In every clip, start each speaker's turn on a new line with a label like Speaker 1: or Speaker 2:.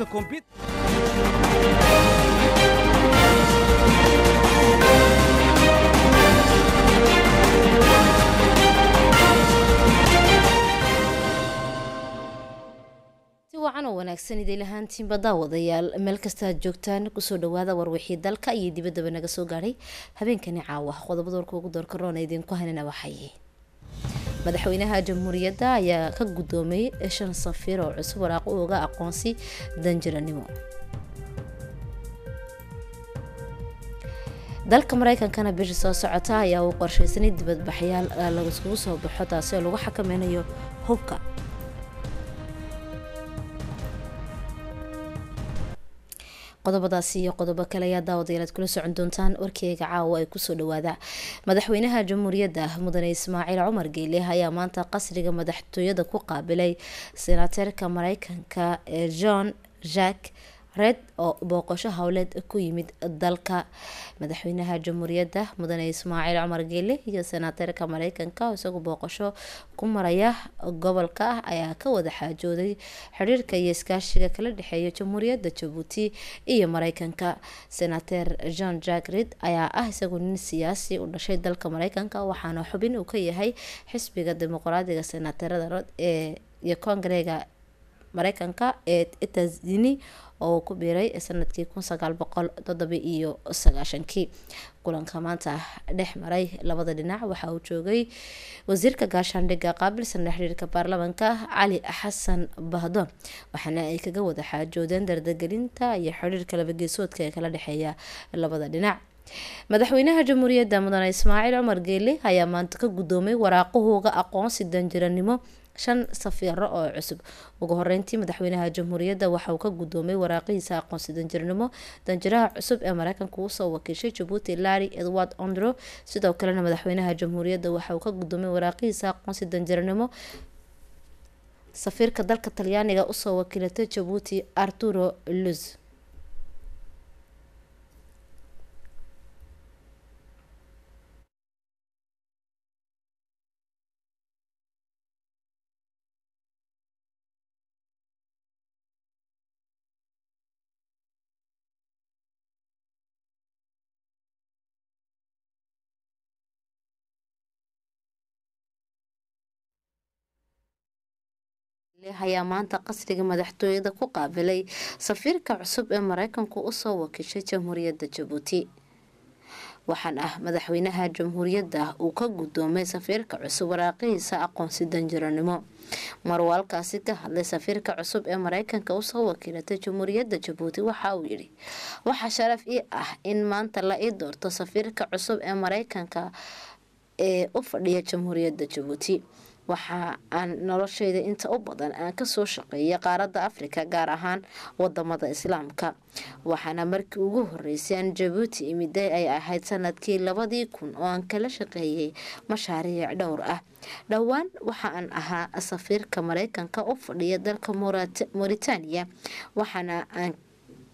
Speaker 1: a compete
Speaker 2: si wacan oo wanaagsan idil ahaantiinba daawadayaal meel kasta aad joogtaan ku soo dhawaada warwixii dalka iyo dibaddaba naga soo gaadhay habeenkani caawa qodobada warka ugu doorka roona idinku hanina waxay madaxweynaha jamhuuriyadda ayaa ka gudoomay shan safiir oo cusub waraaqo uga aqoonsi danjiranimo. Dalka mareykankana bisha soo socota ayaa uu qorsheysanay dibadbaxyaal laiskugu soo baxo taasi oo lagu xakameynayo hubka qodobadaasi iyo qodobo kale ayaa daawadayaal aad kula socon doontaan warkeyga caawa ay ku soo dhawaada madaxweynaha jamhuuriyadda mudane ismaaciil cumar geele ayaa maanta qasriga madaxtooyada ku qaabilay senateerka mareykanka ee john jack red oo booqasho howleed ku yimid dalka. Madaxweynaha jamhuuriyadda mudane ismaaciil cumar geele iyo senateerka mareykanka isagu booqasho ku maraya gobolka ah ayaa ka wada xaajooday xiriirka iyo iskaashiga kala dhexeeya jamhuuriyadda jabuuti iyo mareykanka. Senateer john jack red ayaa ah isagu nin siyaasi u dhashay dalka mareykanka waxaana xubin uu ka yahay xisbiga dimuqraadiga senateerada rod ee iyo koongareega mareykanka ee etazini oo ku biiray sannadkii kulanka maanta dhex maray labada dhinac waxa uu joogay wasiirka gaashaandhigga qaabilsan xiriirka baarlamaanka cali xasan bahdoon waxaana ay kaga wada xaajoodeen dardagelinta iyo xiriirka labageesoodka ee kala dhexeeya labada dhinac. Madaxweynaha jamhuuriyadda mudane ismaaciil cumar geele ayaa maanta ka gudoomay waraaquhuga aqoonsi danjiranimo shan safiiro oo cusub. Ugu horeyntii madaxweynaha jamhuuriyadda waxa uu ka gudoomay waraaqihiisa aqoonsi danjirnimo danjiraha cusub ee mareykanka u soo wakiishay jabuuti larry edward ondro sidoo kalena madaxweynaha jamhuuriyadda waxa uu ka gudoomay waraaqihiisa aqoonsi danjirnimo safiirka dalka talyaaniga u soo wakiilatay jabuuti arturo luz ayaa maanta qasriga madaxtooyada ku qaabilay safiirka cusub ee mareykanku u soo wakiishay jamhuuriyadda jabuuti. Waxaan ah madaxweynaha jamhuuriyadda uu ka gudoomay safiirka cusub waraaqihiisa aqoonsi danjiranimo. Marwaalkaasi ka hadlay safiirka cusub ee mareykanka u soo wakiilatay jamhuuriyadda jabuuti waxa uu yidhi waxaa sharaf ii ah in maanta la ii doorto safiirka cusub ee mareykanka ee u fadhiya jamhuuriyadda jabuuti waxa aan nolosheyda inta u badan aan ka soo shaqeeyay qaaradda afrika gaar ahaan waddamada islaamka. Waxaana markii ugu horeysay aan jabuuti imiday ay ahayd sannadkii labadii kun oo aan kala shaqeeyay mashaariic dhowr ah. Dhowaan waxa aan ahaa safiirka mareykanka u fadhiya dalka moritaniya waxaana aan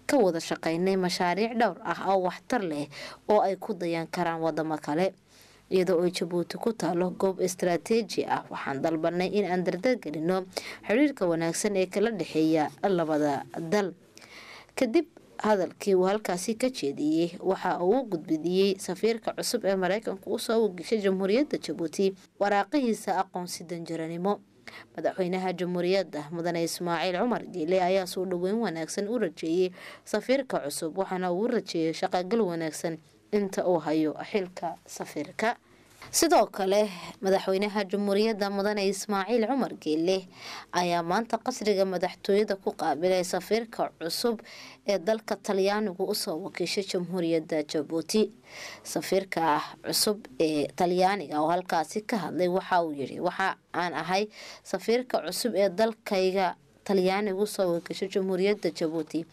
Speaker 2: ka wada shaqeynay mashaariic dhowr ah oo waxtar leh oo ay ku dayan karaan wadamo kale iyadoo ay jabuuti ku taalo goob istaraatiiji ah. Waxaan dalbanay in aan dardargelino xiriirka wanaagsan ee kala dhexeeya labada dal. Kadib hadalkii uu halkaasi ka jeediyey waxa uu u gudbidiyey safiirka cusub ee mareykanku u soo wagishay jamhuuriyadda jabuuti waraaqihiisa aqoonsi danjiranimo madaxweynaha jamhuuriyadda mudane ismaaciil cumar geele ayaa soo dhaweyn wanaagsan u rajeeyey safiirka cusub waxaana uu rajeeyay shaqagal wanaagsan inta uu hayo xilka safiirka sidoo kale madaxweynaha jamhuuriyadda mudane ismaaciil cumar geele ayaa maanta qasriga madaxtooyada ku qaabilay safiirka cusub ee dalka talyaanigu u soo wakiishay jamhuuriyadda jabuuti. Safiirka cusub ee talyaaniga oo halkaasi ka hadlay waxa uu yiri waxa aan ahay safiirka cusub ee dalkayga talyaanigu soo wakiisho jamhuuriyadda jabuuti.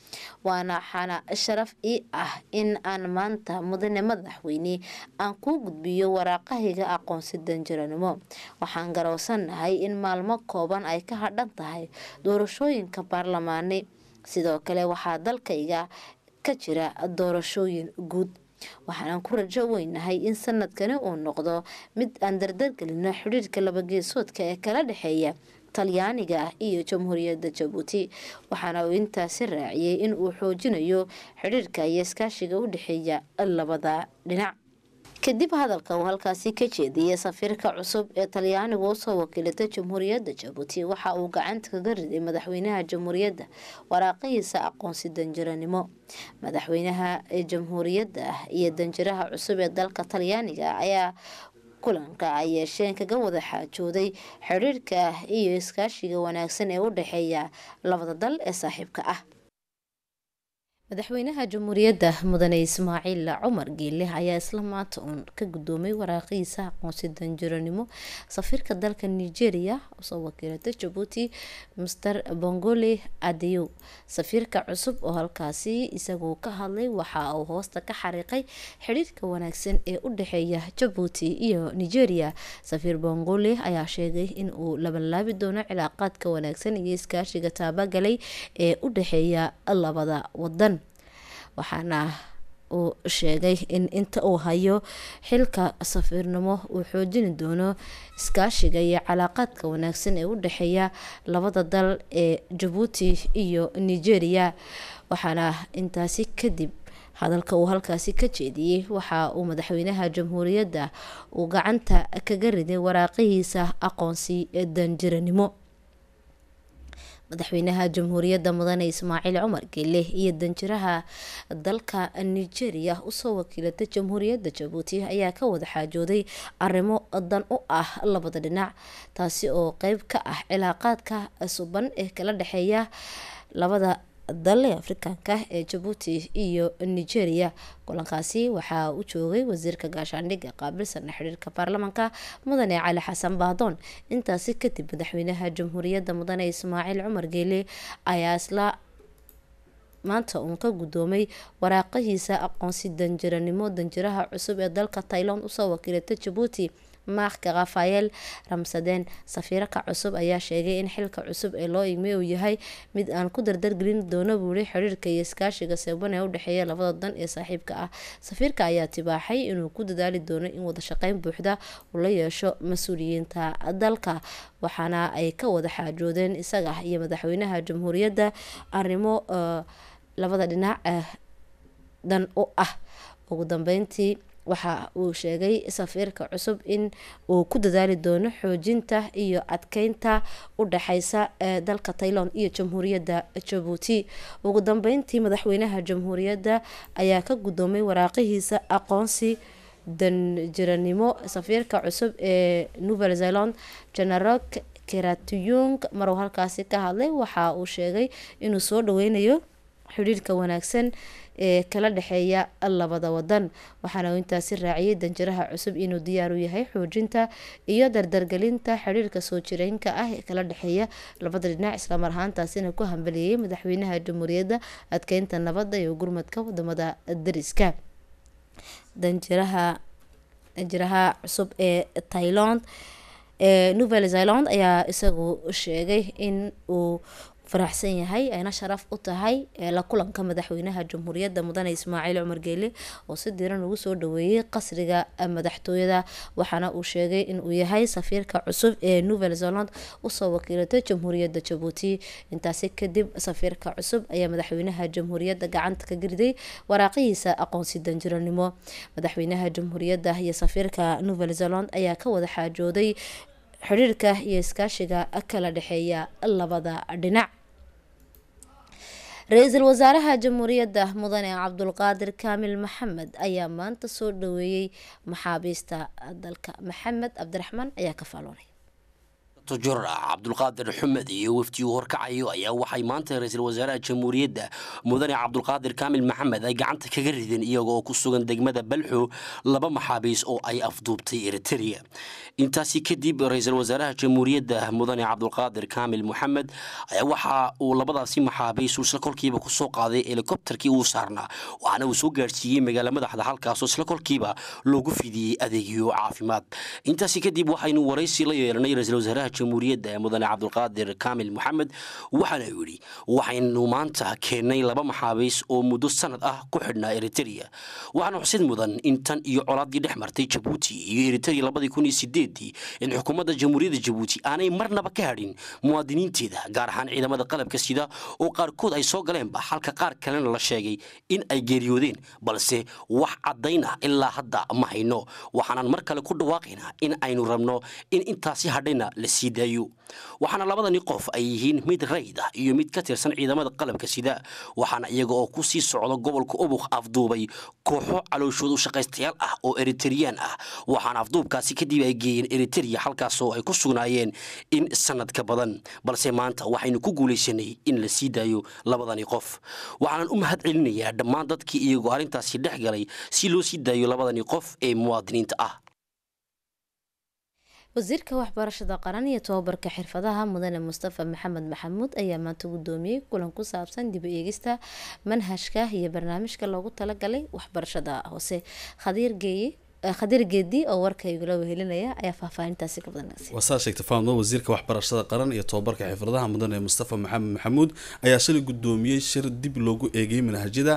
Speaker 2: Waana xana sharaf ii ah in aan maanta mudane madaxweyne aan kuu gudbiyo waraaqahayga aqoonsi danjiranimo. Waxaan garowsanahay in maalmo kooban ay ka hadhan tahay doorashooyinka baarlamaani sidoo kale waxaa dalkayga ka jira doorashooyin guud. Waxaanan ku rajo weynahay in sanadkani uu noqdo mid aan dardargelino xidhiirka labageesoodka ee kala dhexeeya talyaaniga iyo jamhuuriyadda jabuuti waxaana uu intaasi raaciyey in uu xoojinayo xidhiirka iyo iskaashiga u dhexeeya labada dhinac. Kadib hadalka uu halkaasi ka jeediyey safiirka cusub ee talyaanigu u soo wakiilata jamhuuriyadda jabuuti waxa uu gacanta kaga riday madaxweynaha jamhuuriyadda waraaqihiisa aqoonsi danjiranimo. Madaxweynaha jamhuuriyadda iyo danjiraha cusub ee dalka talyaaniga ayaa kulanka ay yeesheen kaga wada xaajooday xidhiirka iyo iskaashiga wanaagsan ee u dhexeeya labada dal ee saaxiibka ah madaxweynaha jamhuuriyadda mudane ismaaciil cumar geele ayaa isla maanta uun ka gudoomay waraaqihiisa aqoonsi danjiranimo safiirka dalka nigeria u soo wakiilata jabuuti master bongole adeyow safiirka cusub oo halkaasi isagu ka hadlay waxa uu hoosta ka xariiqay xidhiirka wanaagsan ee u dhexeeya jabuuti iyo nigeria. Safiir bongole ayaa sheegay in uu labanlaabi doono cilaaqaadka wanaagsan iyo iskaashiga taabagalay ee u dhexeeya labada wadan waxaana uu sheegay in inta uu hayo xilka safiirnimo uu xoojini doono iskaashiga iyo calaaqaadka wanaagsan ee u dhexeeya labada dal ee jabuuti iyo nigeria. Waxaana intaasi kadib hadalka uu halkaasi ka jeediyey waxa uu madaxweynaha jamhuuriyadda uu gacanta kaga riday waraaqihiisa aqoonsi danjiranimo madaxweynaha jamhuuriyadda mudane ismaaciil cumar geele iyo danjiraha dalka nigeria u soo wakiilata jamhuuriyadda jabuuti ayaa ka wada xaajooday arrimo dan u ah labada dhinac taasi oo qeyb ka ah cilaaqaadka suban ee kala dhexeeya labada dal ee afrikaanka ee jabuuti iyo nigeria. Kulankaasi waxaa u joogay wasiirka gaashaandhigga qaabilsan xidhiirka baarlamaanka mudane cali xasan bahdoon intaasi kadib madaxweynaha jamhuuriyadda mudane ismaaciil cumar geele ayaa isla maanta uun ka gudoomay waraaqihiisa aqoonsi danjiranimo danjiraha cusub ee dalka tailand u soo wakiilata jabuuti mark rafael ramsadeen safiiraka cusub ayaa sheegay in xilka cusub ee loo igmay uu yahay mid aan ku dardargelin doono buuri xiriirka iyo iskaashiga seeban ee u dhexeeya labada dan ee saaxiibka ah. Safiirka ayaa tibaaxay inuu ku dadaali doono in wadashaqeyn buuxda uu la yeesho mas'uuliyiinta dalka waxaana ay ka wada xaajoodeen isaga iyo madaxweynaha jamhuuriyadda arrimo labada dhinac dan u ah. Ugu dambeyntii waxa uu sheegay safiirka cusub in uu ku dadaali doono xoojinta iyo adkeynta u dhexeysa dalka tailand iyo jamhuuriyadda jabuuti ugu dambeyntii madaxweynaha jamhuuriyadda ayaa ka gudoomay waraaqihiisa aqoonsi danjiranimo safiirka cusub ee nouvelle zealand general keratuyung maruu halkaasi ka hadlay waxa uu sheegay inuu soo dhaweynayo xidhiirka wanaagsan ee kala dhexeeya labada wadan. Waxaana intaasi raaciyay danjiraha cusub inuu diyaar u yahay xoojinta iyo dardargelinta xidhiirka soo jireynka ah ee kala dhexeeya labada dhinac. Islamar ahaantaasina ku hambaliyeeyay madaxweynaha jamhuuriyadda adkeynta nabadda iyo gurmadka waddamada dariska danjiraha danjiraha cusub ee tailand ee nouvelle zealand ayaa isagu sheegay in uu faraxsan yahay ayna sharaf u tahay la kulanka madaxweynaha jamhuuriyadda mudane ismaaciil cumar geele oo si diran ugu soo dhaweeyey qasriga madaxtooyada. Waxaana uu sheegay inuu yahay safiirka cusub ee nouvelle zealand u soo wakiilata jamhuuriyadda jabuuti. Intaasi kadib safiirka cusub ayaa madaxweynaha jamhuuriyadda gacanta ka giriday waraaqihiisa aqoonsi danjiranimo. Madaxweynaha jamhuuriyadda iyo safiirka nouvelle zealand ayaa ka wada xaajooday xidhiirka iyo iskaashiga kala dhexeeya labada dhinac ra'iisul wasaaraha jamhuuriyadda mudane cabdulqaadir kaamil maxamed ayaa maanta soo dhaweeyey maxaabiista dalka. Maxamed cabdiraxmaan ayaa ka faaloonay
Speaker 1: tujur cabdulqaadir xumed iyo wafdi uu horkacayo ayaa waxay maanta ra'iisul wasaaraha jamhuuriyadda mudane cabdulqaadir kaamil maxamed ay gacanta kaga rideen iyaga oo ku sugan degmada balxo laba maxaabiis oo ay afduubtay eriteria intaasi kadib ra'iisul wasaaraha jamhuuriyadda mudane cabdulqaadir kaamil maxamed ayaa waxa uu labadaasi maxaabiis isla kolkiiba ku soo qaaday helikobterkii uu saarnaa waxaana uu soo gaarsiiyey magaala madaxda halkaasoo isla loogu fidiyey adeegyo caafimaad. Intaasi kadib waxaynu waraysi la yeelanay ra'iisul wasaaraha jamhuuriyadda ee mudane cabdulqaadir kaamil maxamed waxaana yidhi waxaynu maanta keennay laba maxaabiis oo muddo sanad ah ku xidhnaa eritereya waxaana xusid mudan in tan iyo colaadii dhex martay jabuuti iyo eritereya labadii kun iyo sideedii in xukuumadda jamhuuriyadda jabuuti aanay marnaba ka hadhin muwaadiniinteeda gaar ahaan ciidamada qalabka sida oo qaarkood ay soo galeenba halka qaar kalena la sheegay in ay geeriyoodeen balse wax caddayn ah ilaa hadda ma hayno. Waxaanan mar kale ku dhawaaqaynaa in aynu rabno in intaasi hadhayna la sii daayo waxaana labadani qof ay yihiin mid rayd ah iyo mid ka tirsan ciidamada qalabka sida waxaana iyaga oo ku sii socda gobolka ubuk afduubay kooxo calooshood u shaqaystayaal ah oo eritreyaan ah. Waxaana afduubkaasi kadib ay geeyeen eritereya halkaasoo ay ku sugnaayeen in sanad ka badan. Balse maanta waxaynu ku guulaysanay in la sii daayo labadani qof. Waxaanan u mahad celinayaa dhammaan dadkii iyagoo arrintaasi dhex galay si loo sii daayo labadani qof ee muwaadiniinta ah
Speaker 2: وزيرك وحبارش داقران يتوبر كحرفادها مدن مصطفى محمد محمود أيام ما تقدمي كلن كوساب سن دي بيجستا من هشكه هي برنامجك لوجو تلاقلي وحبارش داقه وسي خدير جي khadiir geedi oo warka igula wehelinaya ayaa faahfaahintaasi ka badanaysa
Speaker 3: wasaa sheegtay faamdo wasiirka waxbarashada qaran iyo tobabarka xifradaha mudane mustafa maxamed maxamuud ayaa shalay gudoomiyey shir dib loogu eegayay manhajyada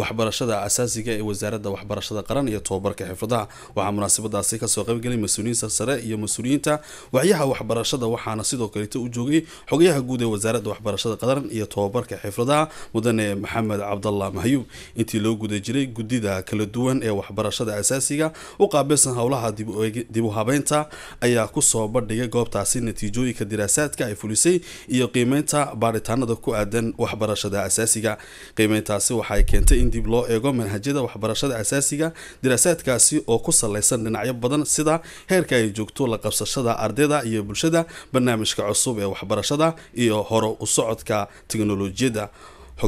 Speaker 3: waxbarashada asaasiga ee wasaaradda waxbarashada qaran iyo tobabarka xifradaha waxaa munaasabadaasi ka soo qaybgelay mas'uuliyiin sarsare iyo mas'uuliyiinta waxyaha waxbarashada waxaana sidoo kaleeta u joogay xogayaha guud ee wasaaradda waxbarashada qaran iyo tobabarka xifradaha mudane maxamed cabdallah mahyuub intii loo guda jiray gudida kala duwan ee waxbarashada asaasiga u qaabilsan howlaha dib u habeynta ayaa ku soo bandhigay goobtaasi natiijooyinka diraasaadka ay fulisay iyo qiimeynta baaritaanada ku aadan waxbarashada asaasiga qiimeyntaasi waxay keentay in dib loo eego manhajyada waxbarashada asaasiga diraasaadkaasi oo ku saleysan dhinacyo badan sida heerka ay joogto la qabsashada ardayda iyo bulshada barnaamijka cusub ee waxbarashada iyo hore u socodka teknolojiyadda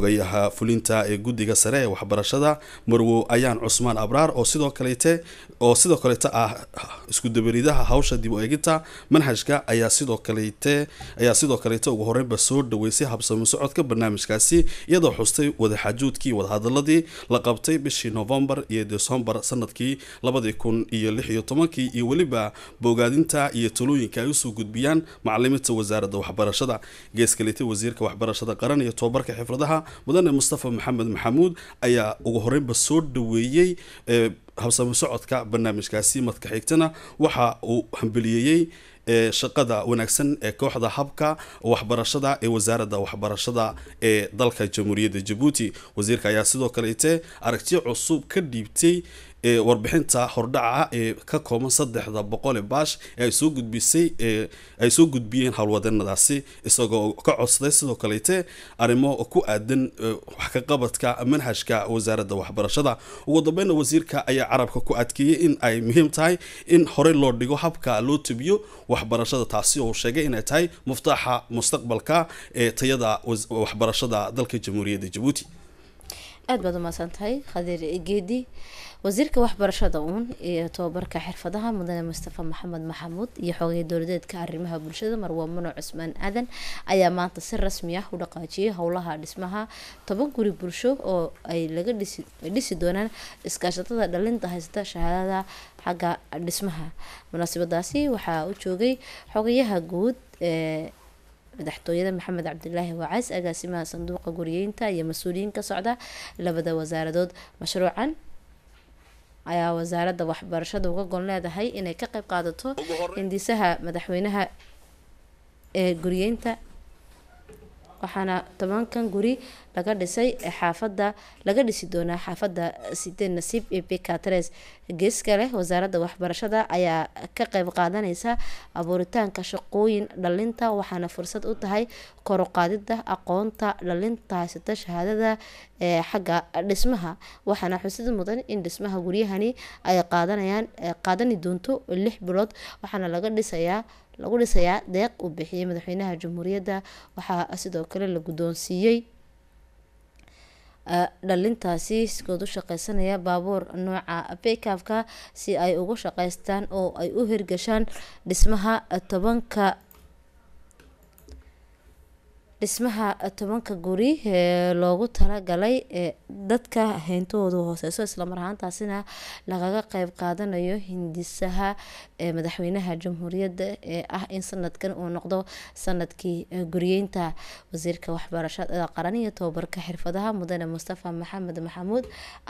Speaker 3: xogayaha fulinta ee guddiga sare ee waxbarashada marwo ayaan cusmaan abraar oo sidoo kaleete oo sidoo kaleete ah iskudabaridaha hawsha dib u eeginta manhajka ayaa sidoo kaleete ayaa sidoo kaleete ugu horeynba soo dhaweysay habsamo socodka barnaamijkaasi iyadoo xustay wadaxaajuudkii wadahadaladii la qabtay bishii novembar iyo decembar sannadkii labadii kun iyo lix iyo tobankii iyo weliba bogaadinta iyo talooyinka ay u soo gudbiyaan macalimiinta wasaaradda waxbarashada. Gees kaleete wasiirka waxbarashada qaran iyo tobabarka xifradaha mudane mustafa maxamed maxamuud ayaa ugu horeynba soo dhaweeyey habsamo socodka barnaamijkaasi madka xigtana. Waxa uu hambeliyeeyey shaqada wanaagsan ee kooxda habka waxbarashada ee wasaaradda waxbarashada ee dalka jamhuuriyadda jabuuti. Wasiirka ayaa sidoo kaleete aragtiyo cusub ka dhiibtay warbixinta hordhaca ee ka kooban saddexda boqole baash ee ay soo gudbisay ay soo gudbiyeen howlwadeenadaasi isagoo ka codsaday sidoo kaleete arrimo ku aadan wax ka qabadka manhajka wasaaradda waxbarashada. Ugu dambeynna wasiirka ayaa carabka ku adkeeyey in ay muhiim tahay in horey loo dhigo habka loo tabiyo waxbarashada taasi oo sheegay inay tahay muftaaxa mustaqbalka ee tayada waxbarashada dalka jamhuuriyadda jabuuti
Speaker 2: aada baad umaasan tahay khadiir geedi wasiirka waxbarashada uun iyo tobabarka xirfadaha mudane mustafa maxamed maxamuud iyo xoogaya dowladeedka arrimaha bulshada marwa muno cusmaan aadan ayaa maanta si rasmi ah u dhaqaajiyay howlaha dhismaha. Toban guri bulsho oo ay laga dhisi doonaan iskaashatada dhalinta haysta shahaadada xagga dhismaha. Munaasabadaasi waxaa u joogay xogayaha guud ee madaxtooyada maxamed cabdilaahi wacays agaasimaha sanduuqa guriyeynta iyo mas'uuliyiin ka socda labada wasaaradood. Mashruucan ayaa wasaaradda waxbarashada uga gon leedahay inay ka qeyb qaadato hindisaha madaxweynaha ee guriyeynta waxaana tobankan guri laga dhisay xaafada laga dhisi doonaa xaafada sideed nasiib ee bekatres geeska leh wasaaradda waxbarashada ayaa ka qeyb qaadaneysa abuuritaanka shaqooyin dhalinta waxaana fursad u tahay koruqaadida aqoonta dhalinta haysata shahaadada ee xagga dhismaha. Waxaana xusid mudan in dhismaha guryahani ay qaadanayaan qaadani doonto lix bilood waxaana laga dhisayaa lagu dhisayaa deeq uu bixiyey madaxweynaha jamhuuriyadda. Waxaa sidoo kale la guddoonsiiyey dhalintaasi iskood u shaqeysanaya baabuur nooca bekafka si ay ugu shaqeystaan oo ay u hirgashaan dhismaha tobanka dhismaha tobanka guri ee loogu talagalay dadka heyntoodu hooseyso islamar ahaantaasina lagaga qeyb qaadanayo hindisaha madaxweynaha jamhuuriyadda ee ah in sanadkan uu noqdo sannadkii guriyeynta wasiirka waxbarashada qaran iyo tobabarka xirfadaha. Mudane mustafa maxamed maxamuud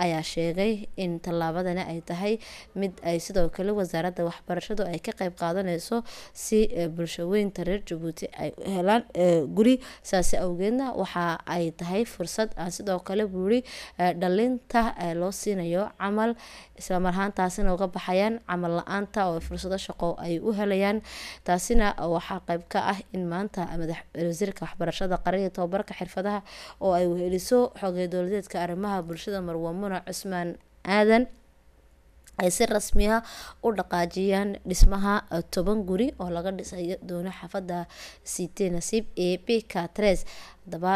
Speaker 2: ayaa sheegay in tallaabadani ay tahay mid ay sidoo kale wasaaradda waxbarashadu ay ka qeyb qaadaneyso si bulshaweynta reer jabuuti ay u helaan guri saasi awgeedna waxa ay tahay fursad aan sidoo kale buuri dhalinta loo siinayo camal islamar ahaantaasina uga baxayaan camal la'aanta oo fursado shaqo ay u helayaan. Taasina waxaa qeyb ka ah in maanta wasiirka waxbarashada qaran iyo tobabarka xirfadaha oo ay weheliso xogey dowladeedka arrimaha bulshada marwamuna cusmaan aadan ay si rasmiya u dhaqaajiyaan dhismaha toban guri oo laga dhisayo doono xaafada cite nasiib ee bika tres. Hadaba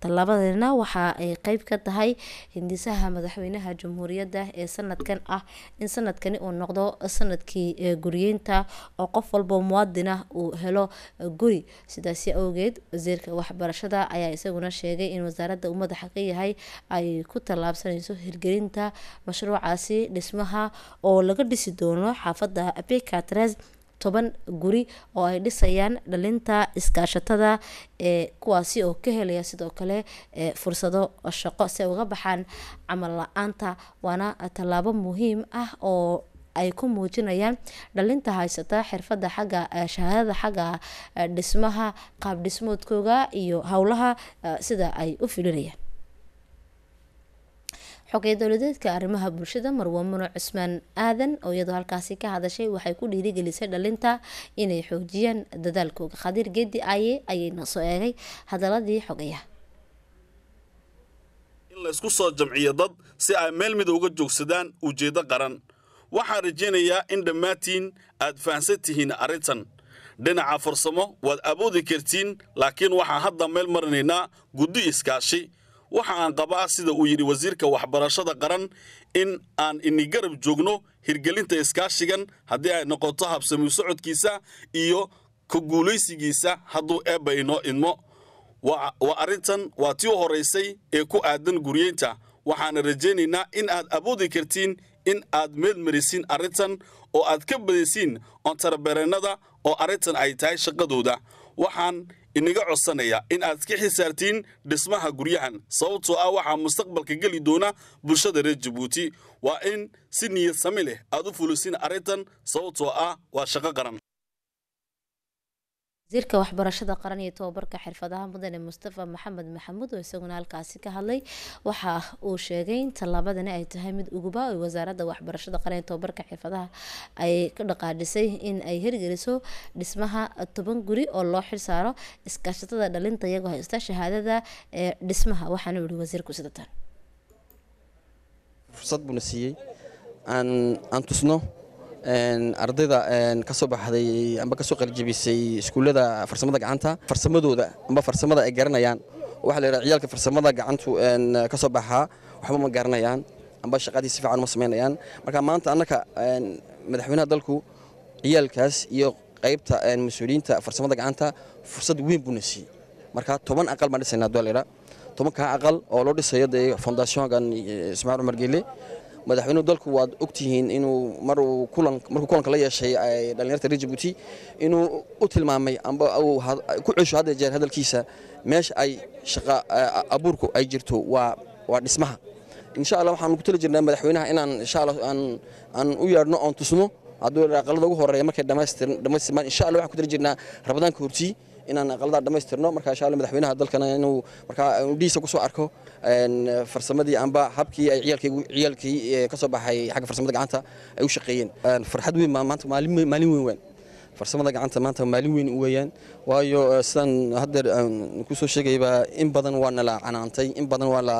Speaker 2: tallaabadana waxa ay qeyb ka tahay hindisaha madaxweynaha jamhuuriyadda ee sanadkan ah. In sanadkani uu noqdo sannadkii guriyeynta oo qof walba muwaadin ah uu helo guri. Sidaasi awgeed wasiirka waxbarashada ayaa isaguna sheegay in wasaaradda uu madaxa ka yahay ay ku tallaabsanayso hirgelinta mashruucaasi dhismaha oo laga dhisi doono xaafadda bikatres toban guri oo ay dhisayaan dhalinta iskaashatada ee kuwaasi oo ka helaya sidoo kale fursado shaqo si ay uga baxaan camal la'aanta. Waana tallaabo muhiim ah oo ay ku muujinayaan dhalinta haysata xirfada xagga shahaadada xagga dhismaha qaab dhismoodkooga iyo howlaha sida ay u filinayaan xogey dowladeedka arrimaha bulshada marwamuna cusmaan aadan oo iyadoo halkaasi ka hadashay waxay ku dhiirigelisay dhalinta inay xoojiyaan dadaalkooga khadiir geedi aye ayayna soo eegay hadaladii xogayaha
Speaker 4: in laysku soo jamciyo dad si ay meel mid uga joogsadaan ujeeddo qaran. Waxaan rajaynayaa in dhammaantiin aad fahamsan tihiin arrintan. Dhinaca farsamo waad awoodi kartiin laakiin waxaan hadda meel marinaynaa guddi iskaashi waxa aan qabaa sida uu yidhi wasiirka waxbarashada qaran in aan ini garab joogno hirgelinta iskaashigan haddii ay noqoto habsami socodkiisa iyo ka guulaysigiisa hadduu eebba inoo idmo. Waa arrintan waa tii u horaysay ee ku aadan guryeynta. Waxaana rajaynaynaa in aad awoodi kartiin in aad meelmarisiin arrintan oo aad ka badaysiin ontarbereennada oo arrintan ay tahay shaqadooda. Waxaan inaga codsanaya in aad iska xisaartiin dhismaha guryahan sababtoo ah waxaa mustaqbalka geli doona bulshada reer jabuuti waa in si niyad sami leh aad u fulisiin arrintan sababtoo ah waa shaqo qaran
Speaker 2: wasiirka waxbarashada qaran iyo tobabarka xirfadaha mudane mustafa maxamed maxamuud oo isaguna halkaasi ka hadlay waxa uu sheegay in tallaabadani ay tahay mid uguba oo wasaaradda waxbarashada qaran iyo tobabarka xirfadaha ay ka dhaqaajisay in ay hirgeliso dhismaha toban guri oo loo xilsaaro iskaashatada dhalinta iyagoo haysta shahaadada ee dhismaha. Waxaana yihi wasiirku sidatan.
Speaker 5: Fursad buuna siiyey. Aan tusno ardayda ka soo baxday amba ka soo qaljabisay iskuullada farsamada gacanta farsamadooda amba farsamada ay garanayaan. Waxa la yidhaha ciyaalka farsamada gacantu ka soo baxaa waxba ma garanayaan amba shaqadii si fiican uma samaynayaan marka maanta annaka madaxweynaha dalku ciyaalkaas iyo qaybta mas'uuliyiinta farsamada gacanta fursad weyn buuna siiyey. Marka toban aqal baan dhisaynaa doo layidhaa tobankaa aqal oo loo dhisayo dee foundationkan ismaaciil cumar geele madaxweynuhu dalku waad ogtihiin inuu maruu markuu kulanka la yeeshay dhallinyarta reer jabuuti inuu u tilmaamay amba ku cesho hadda jeer hadalkiisa meesha ay shaqa abuurku ay jirto waa waa dhismaha. Insha allah waxaan ku tali jirnaa madaxweynaha inaan insha allah aan aan u yeedhno oon tusno. Hadduu aqalada ugu horreeya markay dhammaystirmaan insha allah waxaan ku tali jirnaa rabadaanka hortii inaan aqalada dhammaystirno marka insha allah madaxweynaha dalkana inuu markaa dhiisa ku arko farsamadii amba habkii ay ciyaalkii ka soo baxay xagga farsamada gacanta ay u shaqeeyeen. Farxad weyn maanta maalin weyn weyn farsamada gacanta maanta maalin weyn weeyaan waayo sidaan haddeer ku soo sheegayba in badan waa nala canaantay in badan waa la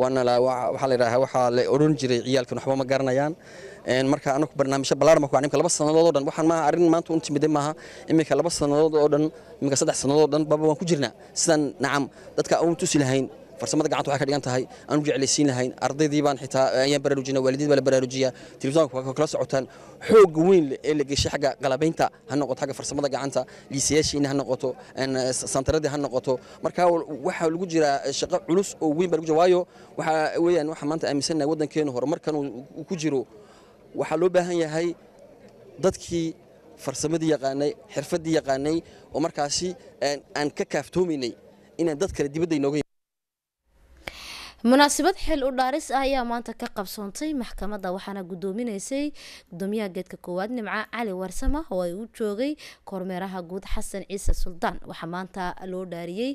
Speaker 5: waa nala waxaa la yidhaahaa waxaa la odhan jiray ciyaalkan waxba ma garanayaan. Marka anagu barnaamijyo ballaaran ma ku imika laba sannadood oo dhan waxaan maaha arrin maanta un timide maaha imika laba sannadood oo dhan imika saddex sannadood oo dhan baba waan ku jirnaa. Sidaan nacam dadka aan tusi lahayn farsamada gacanta waxay ka dhigan tahay. Aan u jeclaysiin lahayn. Ardaydii baan xitaa ayaan baraarujina waalidiin baa la baraarujiyaa telefisonka kala socotaan. Xoog weyn ee la geshay xagga qalabaynta ha noqoto xagga farsamada gacanta. Liisayaashiina ha noqoto santaradii ha noqoto. Marka waxaa lagu jiraa shaqo culus oo weyn baa lagu jira. Waayo waxaa weeyaan waxaa maanta aaminsannahay waddankeenu horumarkan ku jiro. Waxaa loo baahan yahay dadkii farsamadii yaqaanay xirfaddii yaqaanay oo markaasi aan ka kaaftoomaynay inaan dad kale dibadda inooga
Speaker 2: munaasabad xil u dhaaris ah ayaa maanta ka qabsoontay maxkamadda waxaana gudoominaysay gudoomiyaha geedka koowaad nimco cali warsama oo ay u joogay kormeeraha guud xasan ciise suldaan waxaa maanta loo dhaariyey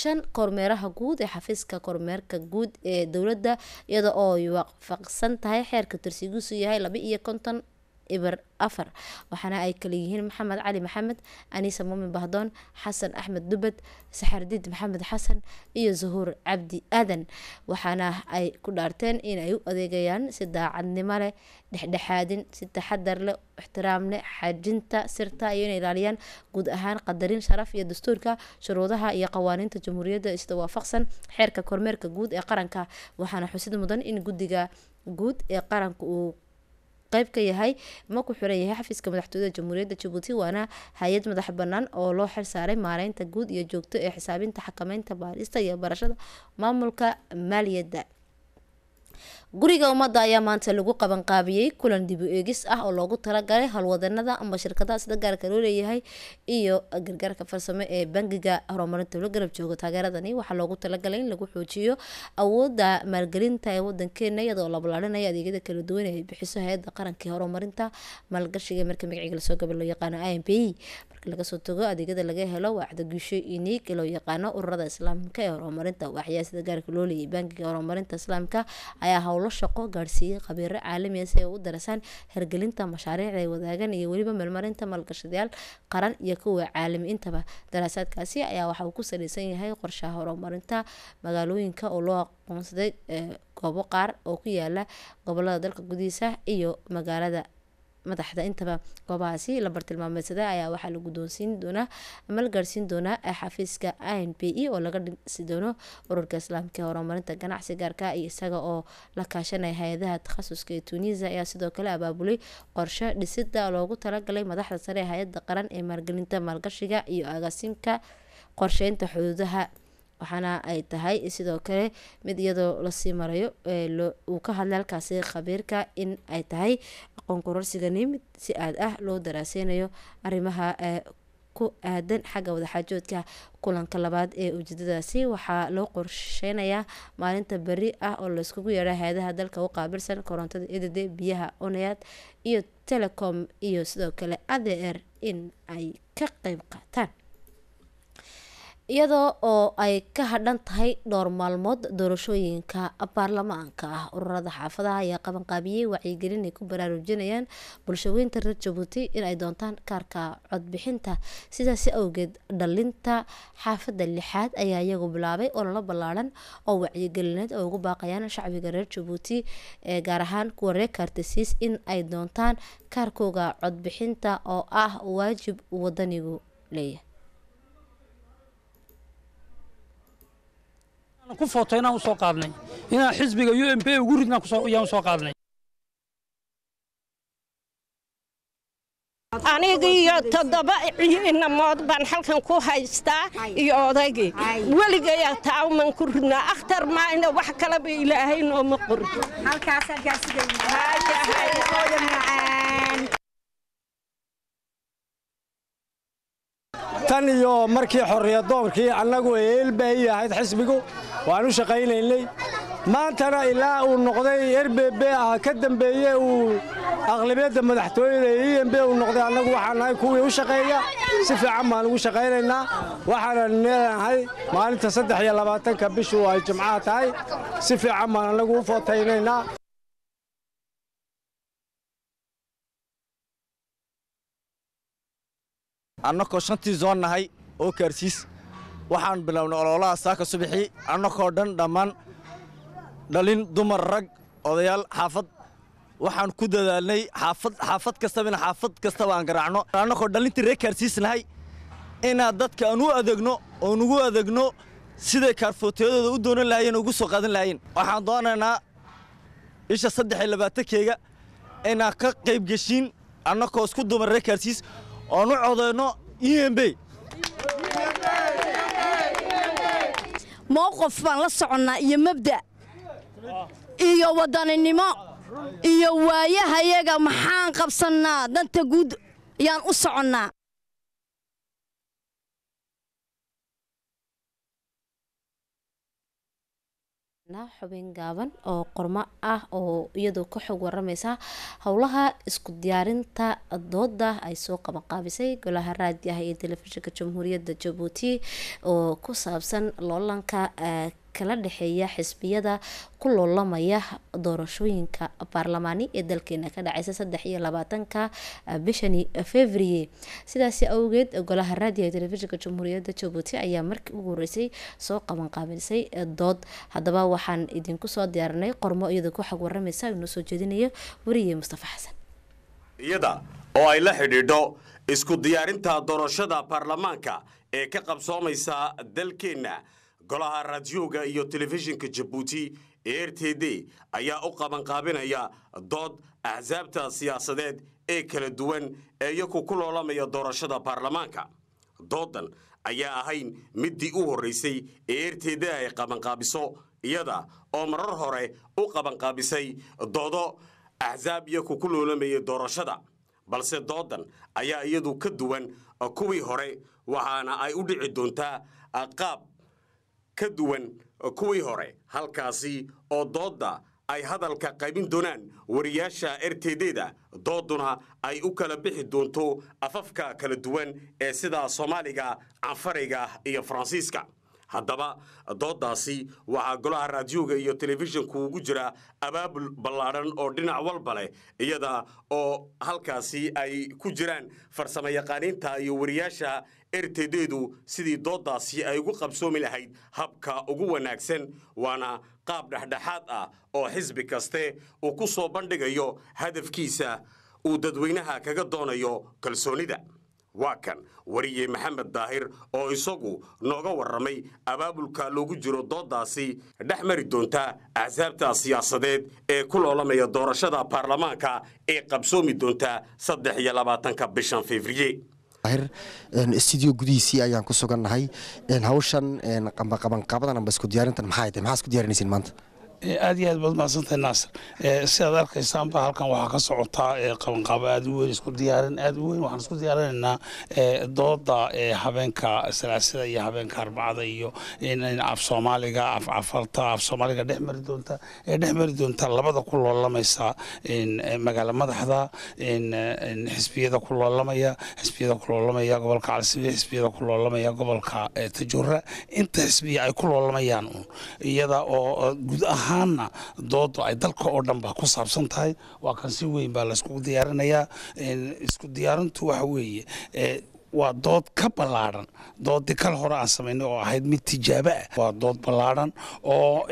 Speaker 2: shan kormeeraha guud ee xafiiska kormeerka guud ee dowladda iyada oo ay waafaqsan tahay xeerka tirsigiisu yahay laba iyo konton ibir afar. Waxaana ay kala yihiin maxamed cali maxamed aniisa muumin bahdoon xasan axmed dubad saxardiid maxamed xasan iyo zahuur cabdi aadan. Waxaana ay ku dhaarteen in ay u adeegayaan si daacadnimo leh dhexdhexaadin si taxadar leh ixtiraam xajinta sirta iyo inay ilaaliyaan guud ahaan qadarin sharaf iyo dastuurka shuruudaha iyo qawaaniinta jamhuuriyadda. Isda waafaqsan xeerka kormeerka guud ee qaranka waxaana xusid mudan in guddiga guud ee qaranka uu qayb ka yahay ma ku xiran yahay xafiiska madaxtooyada jamhuuriyadda jabuuti waana hay'ad madax banaan oo loo xil saaray maareynta guud iyo joogto ee xisaabinta xakameynta baarista iyo barashada maamulka maaliyadda guriga ummadda ayaa maanta lagu qabanqaabiyey kulan dib u eegis ah oo loogu talagalay howlwadanada amba shirkadaha sida gaarka loo leeyahay iyo gargaarka farsamo ee bangiga horumarinta loo garab joogo taageeradani. Waxaa loogu talagalay in lagu xoojiyo awooda maalgelinta ee wadankeena iyadoo la balaarinaya adeegyada kala duwan ee bixiso hay'adda qaranka ee horumarinta maalgashiga. Marka magaciga la soo gaba loo yaqaano i m p. Marka laga soo tago adeegyada laga helo waaxda guusho iniig loo yaqaano ururada islaamka ee horumarinta. Waxyaa sida gaarka loo leeyahay bangiga horumarinta islaamka ayaa howlo shaqo gaarsiiyey khabiiro caalamiya si ay u darasaan hergelinta mashaariicda ay wadaagaan iyo weliba meelmarinta maalgashadayaal qaran iyo kuwa caalami. Intaba daraasaadkaasi ayaa waxa uu ku saleysan yahay qorshaha horumarinta magaalooyinka oo loo aqoonsaday goobo qaar oo ku yaalla gobollada dalka gudihiisa iyo magaalada madaxda. Intaba goobahaasi la bartilmaameedsaday ayaa waxaa la guddoonsiin doonaa ama la gaarsiin doonaa xafiiska i n p e oo laga dhisi doono ururka islaamka ee horumarinta ganacsi gaarka iyo isaga oo la kaashanaya hay'adaha takhasuska ee tunisia. Ayaa sidoo kale abaabulay qorshe dhisida loogu talagalay madaxda sare ee hay'adda qaran ee maalgelinta maalgashiga iyo agaasimka qorsheynta xuduudaha waxaana ay tahay sidoo kale mid iyadoo la sii marayo uu ka hadlay halkaasi khabiirka in ay tahay aqoon kororsigani mid si aad ah loo daraaseynayo arrimaha ku aadan xagga wadaxaajoodka kulanka labaad ee ujeedadaasi waxaa loo qorsheynayaa maalinta beri ah oo layskugu yeedha hay'adaha dalka u qaabilsan korontada edade biyaha onayaad iyo telecom iyo sidoo kale a d r in ay ka qeyb qaataan iyadoo oo ay ka hadhan tahay dhowr maalmood doorashooyinka baarlamaanka ah. Ururada xaafadaha ayaa qabanqaabiyey wacyigelin ay ku baraarujinayaan bulshaweynta reer jabuuti in ay doontaan kaarka codbixinta. Sidaasi awgeed dhalinta xaafadda lixaad ayaa iyagu bilaabay ololo ballaaran oo wacyigelineed oo ugu baaqayaan shacbiga reer jabuuti ee gaar ahaan kuwa reer kaartasiis in ay doontaan kaarkooga codbixinta oo ah waajib wadanigu leeyahay
Speaker 6: ku footo inaan u soo qaadnay. Inaan xisbiga u m p ugu ridnaan ayaan u soo qaadnay.
Speaker 7: Aniga iyo toddoba inamood baan halkan ku haystaa iyo odaygii weligaya taawman ku ridnaa. Akhtar maayna wax kaleba ilaahay nooma qorin
Speaker 8: tan iyo markii xorriyadoonkii annagu eelbay ahayd xisbigu waan u shaqaynaynay. Maantana ilaa uu noqday rbb ah ka dambeeye uu aqlabiyadda madaxtooyada e m b uu noqday annagu waxaan nahay kuwii u shaqeeya. Si fiican baan ugu shaqaynaynaa waxaanan leenahay maalinta saddex iyo labaatanka bishu ay jimcaha tahay. Si fiican baan annagu u footaynaynaa
Speaker 9: annakoo shantii zoon nahay oo kaarsiis. Waxaan bilownay ololaha saaka subaxii annakoo dhan dhammaan dhalin dumar rag odayaal xaafad. Waxaan ku dadaalnay xaafad xaafad kastabana xaafad kastaba aan garaacno. Annakoo dhalintii reer kaarsiis nahay inaad dadka aan u adeegno oon ugu adeegno siday kaarfooteyadooda u doonan lahaayeen ugu soo qaadan lahaayeen. Waxaan doonaynaa isha saddex iyo labaatankeyga inaan ka qayb geshiin annakoo isku duman reer kaarsiis oon u codayno e m b.
Speaker 10: Mowqof baan la soconnaa iyo mabda' iyo waddaninimo iyo waayahayaga maxaan qabsannaa danta guud ayaan u soconnaa
Speaker 2: xubin gaaban oo qormo ah oo iyadoo ka xog waramaysa howlaha isku diyaarinta dooda ay soo qabanqaabisay golaha raadiyaha iyo telefishinka jamhuuriyadda jabuuti oo ku saabsan loolanka kala dhexeeya xisbiyada ku loolamaya doorashooyinka baarlamaani ee dalkeena ka dhaceysa saddex iyo labaatanka bishani fevrier sidaasi awgeed golaha raadiyaha telefishinka jamhuuriyadda jabuuti ayaa markii ugu horeysay soo qabanqaabisay dood. Haddaba waxaan idinku soo diyaarinay qormo iyadoo ku xog waramaysa inoo soo jeedinayo wariye mustafa xasan.
Speaker 11: Iyada oo ay la xidhiidho isku diyaarinta doorashada baarlamaanka ee ka qabsoomaysa dalkeenna golaha raadiyooga iyo telefishinka jabuuti r t d ayaa u qabanqaabinaya dood axsaabta siyaasadeed ee kala duwan ee iyaku ku loolamaya doorashada baarlamaanka. Doodan ayaa ahayn middii u horraysay ee r t d ay qabanqaabiso iyada oo marar hore u qabanqaabisay doodo axsaab iyaku ku loolamaya doorashada. Balse doodan ayaa iyadu ka duwan kuwii hore waxaana ay u dhici doontaa qaab ka duwan kuwii hore halkaasi oo doodda ay hadalka qaybin doonaan wariyaasha r t d-da dooduna ay u kala bixi doonto afafka kala duwan ee sida soomaaliga canfariga iyo faransiiska. Haddaba dooddaasi waxaa golaha raadiyooga iyo telefishinku ugu jira abaabul ballaadhan oo dhinac walba leh iyada oo halkaasi ay ku jiraan farsamo yaqaaniinta iyo wariyaasha d-du sidii dooddaasi ay ugu qabsoomi lahayd habka ugu wanaagsan waana qaab dhexdhexaad ah oo xisbi kaste uu ku soo bandhigayo hadafkiisa uu dadweynaha kaga doonayo kalsoonida. Waa kan wariye maxamed daahir oo isagu nooga warramay abaabulka loogu jiro dooddaasi dhex mari doonta axsaabta siyaasadeed ee ku loolamaya doorashada baarlamaanka ee qabsoomi doonta saddex iyo labaatanka bishan fevriye
Speaker 12: studio gudihiisii ayaan ku sugannahay hawshan qabanqaabadan amba isku diyaarintan maxay tahay maxaa isku diyaarinaysiin maanta
Speaker 13: aad iyo aad baad mahadsantahay naasir sidaad arkaysaanba halkan waxaa ka socotaa qabanqaabo aad u weyn isku diyaarin aad u weyn waxaan isku diyaarinaynaa dooda habeenka salaasada iyo habeenka arbacada iyo af soomaaliga af cafarta af soomaaliga dhex mari doonta ee dhex mari doonta labada ku loolamaysa magaala madaxda xisbiyada ku loolamaya xisbiyada ku loolamaya gobolka calsibiya xisbiyada ku loolamaya gobolka tajura inta xisbiya ay ku loolamayaan iyada oo guud ahaanna doodu ay dalka oo dhan ba ku saabsan tahay. Waa kan si weyn baa layskugu diyaarinayaa. Isku diyaarintu waxa weeye waa dood ka ballaadhan doodii kal hore aan samaynay oo ahayd mid tijaabo ah. Waa dood ballaadhan oo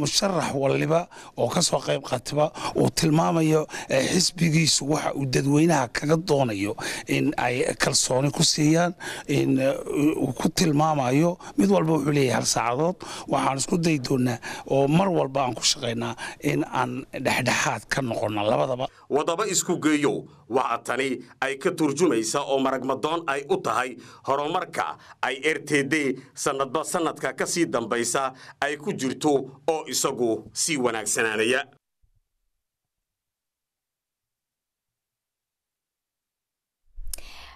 Speaker 13: musharax waliba oo ka soo qayb qaatiba uu tilmaamayo xisbigiisu waxa uu dadweynaha kaga doonayo in ay kalsooni ku siiyaan uu ku tilmaamayo. Mid walba wuxuu leeyahay hal saacadood. Waxaan isku dayi doonaa oo mar walba aan ku shaqaynaa in aan dhexdhexaad ka noqonna labadaba.
Speaker 11: Wadaba isku geeyo waxa tani ay ka turjumaysa oo maragmadoon ay u tahay horumarka ay r t d sannadba sannadka ka sii dambaysa ay ku jirto oo isagu sii wanaagsanaanaya.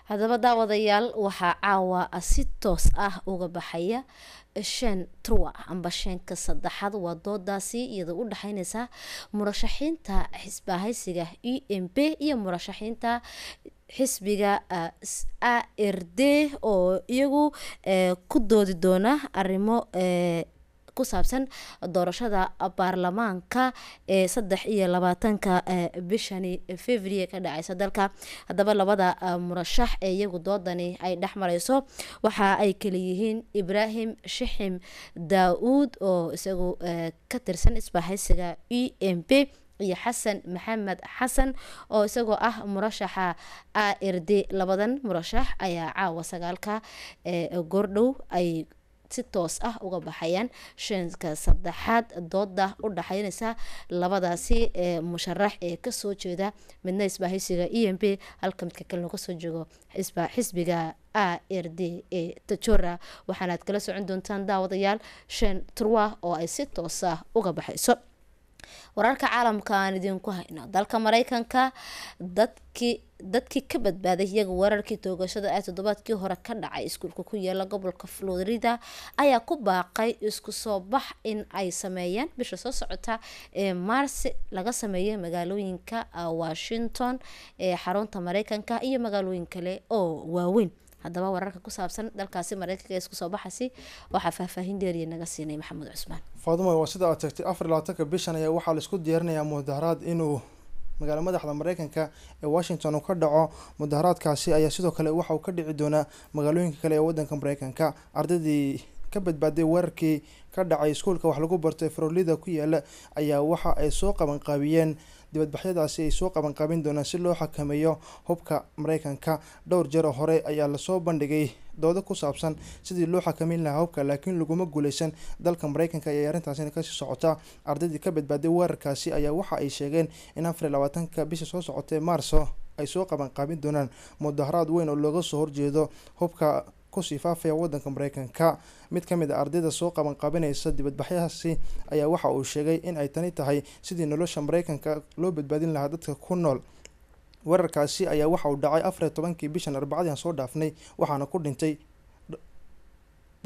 Speaker 2: Haddaba daawadayaal waxaa caawa si toos ah uga baxaya shan truwa amba shanka saddexaad waa doodaasi iyadoo u dhexeyneysa murashaxiinta xisbahaysiga e m b iyo murashaxiinta xisbiga a r d oo iyagu ku doodi doona arrimo ku saabsan doorashada baarlamaanka ee saddex iyo labaatanka bishani fevrier ka dhaceysa dalka. Haddaba labada murashax ee iyagu doodani ay dhex mareyso waxa ay kaleyihiin ibraahim shixim daa-uud oo isagu ka tirsan isbahaysiga e m p iyo xasan maxamed xasan oo isagoo ah murashaxa a r d. Labadan murashax ayaa caawa sagaalka goordhow ay si toos ah uga baxayaan. Shanka saddexaad dooda u dhaxeyneysa labadaasi ee musharax ee ka soo jeeda midna isbaahaysiga e m p halka midka kalena ka soo jeego xisbiga a r d ee tajora waxaanaad kala socon doontaan daawadayaal shan turwa oo ay si toos ah uga baxayso. Wararka caalamka aan idinku hayno dalka mareykanka dadkii dadkii ka badbaaday iyaga weerarkii toogashada ee toddobaadkii hore ka dhacay iskuulka ku yaalla gobolka florida ayaa ku baaqay isku soo bax in ay sameeyaan bisha soo socota ee maarsi laga sameeyay magaalooyinka washington ee xarunta mareykanka iyo magaalooyin kale oo waaweyn. Haddaba wararka ku saabsan dalkaasi mareykanka isku soo baxasi waxaa faahfaahin dheeriya naga siinay maxamuud cusmaan.
Speaker 14: Faadumo waa sida aad tagtay afar labaatanka bishan ayaa waxaa la isku diyaarinayaa mudaharaad inuu magaala madaxda mareykanka ee washington uu ka dhaco mudaharaadkaasi ayaa sidoo kale waxa uu ka dhici doonaa magaalooyinka kale ee wadanka mareykanka. Ardaydii ka badbaaday weerarkii ka dhacay iskuulka wax lagu bartay florida ku yaalla ayaa waxa ay soo qabanqaabiyeen dibadbaxyadaasi ay soo qabanqaabin doonaan si loo xakameeyo hubka mareykanka dhowr jeer oo hore ayaa la soo bandhigay doodo ku saabsan sidii loo xakameyn lahaa hubka laakiin laguma guuleysan dalka mareykanka ayay arrintaasina ka sii socota. Ardaydii ka badbaaday weerarkaasi ayaa waxa ay sheegeen in afar iyo labaatanka bisha soo socotay maarso ay soo qabanqaabin doonaan. Mudaharaad weyn oo looga soo horjeedo hubka ku sii faafaya wadanka mareykanka mid ka mid a ardayda soo qabanqaabinaysa dibadbaxyahaasi ayaa waxa uu sheegay in ay tani tahay sidii nolosha mareykanka loo badbaadin lahaa dadka ku nool. Weerarkaasi ayaa waxa uu dhacay afar iyo tobankii bishan arbacadiian soo dhaafnay waxaana ku dhintay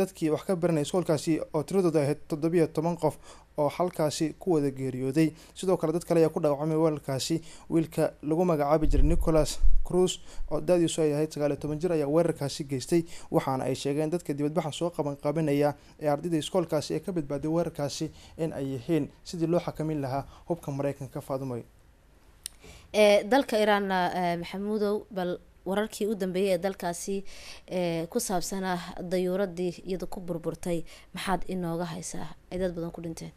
Speaker 14: dadkii wax ka baranaya iskoolkaasi oo tiradooda ahayd toddobiyo toban qof oo halkaasi ku wada geeriyooday. Sidoo kale dad kale ayaa ku dhaawacmay weerarkaasi. Wiilka lagu magacaabi jiray nicholas cruz oo daadiisu ay ahayd sagaaliyo toban jir ayaa weerarkaasi geystay waxaana ay sheegeen dadka dibadbaxa soo qabanqaabinaya ee ardayda iskoolkaasi ee ka badbaaday weerarkaasi in ay yihiin sidii loo xakamin lahaa hubka mareykanka faadumoy
Speaker 2: ee dalka iiraanna maxamuudow bal wararkii u dambeeyay ee dalkaasi ee ku saabsanaa dayuuradii iyada ku burburtay maxaad inooga haysaa? Ay dad badan ku dhinteen.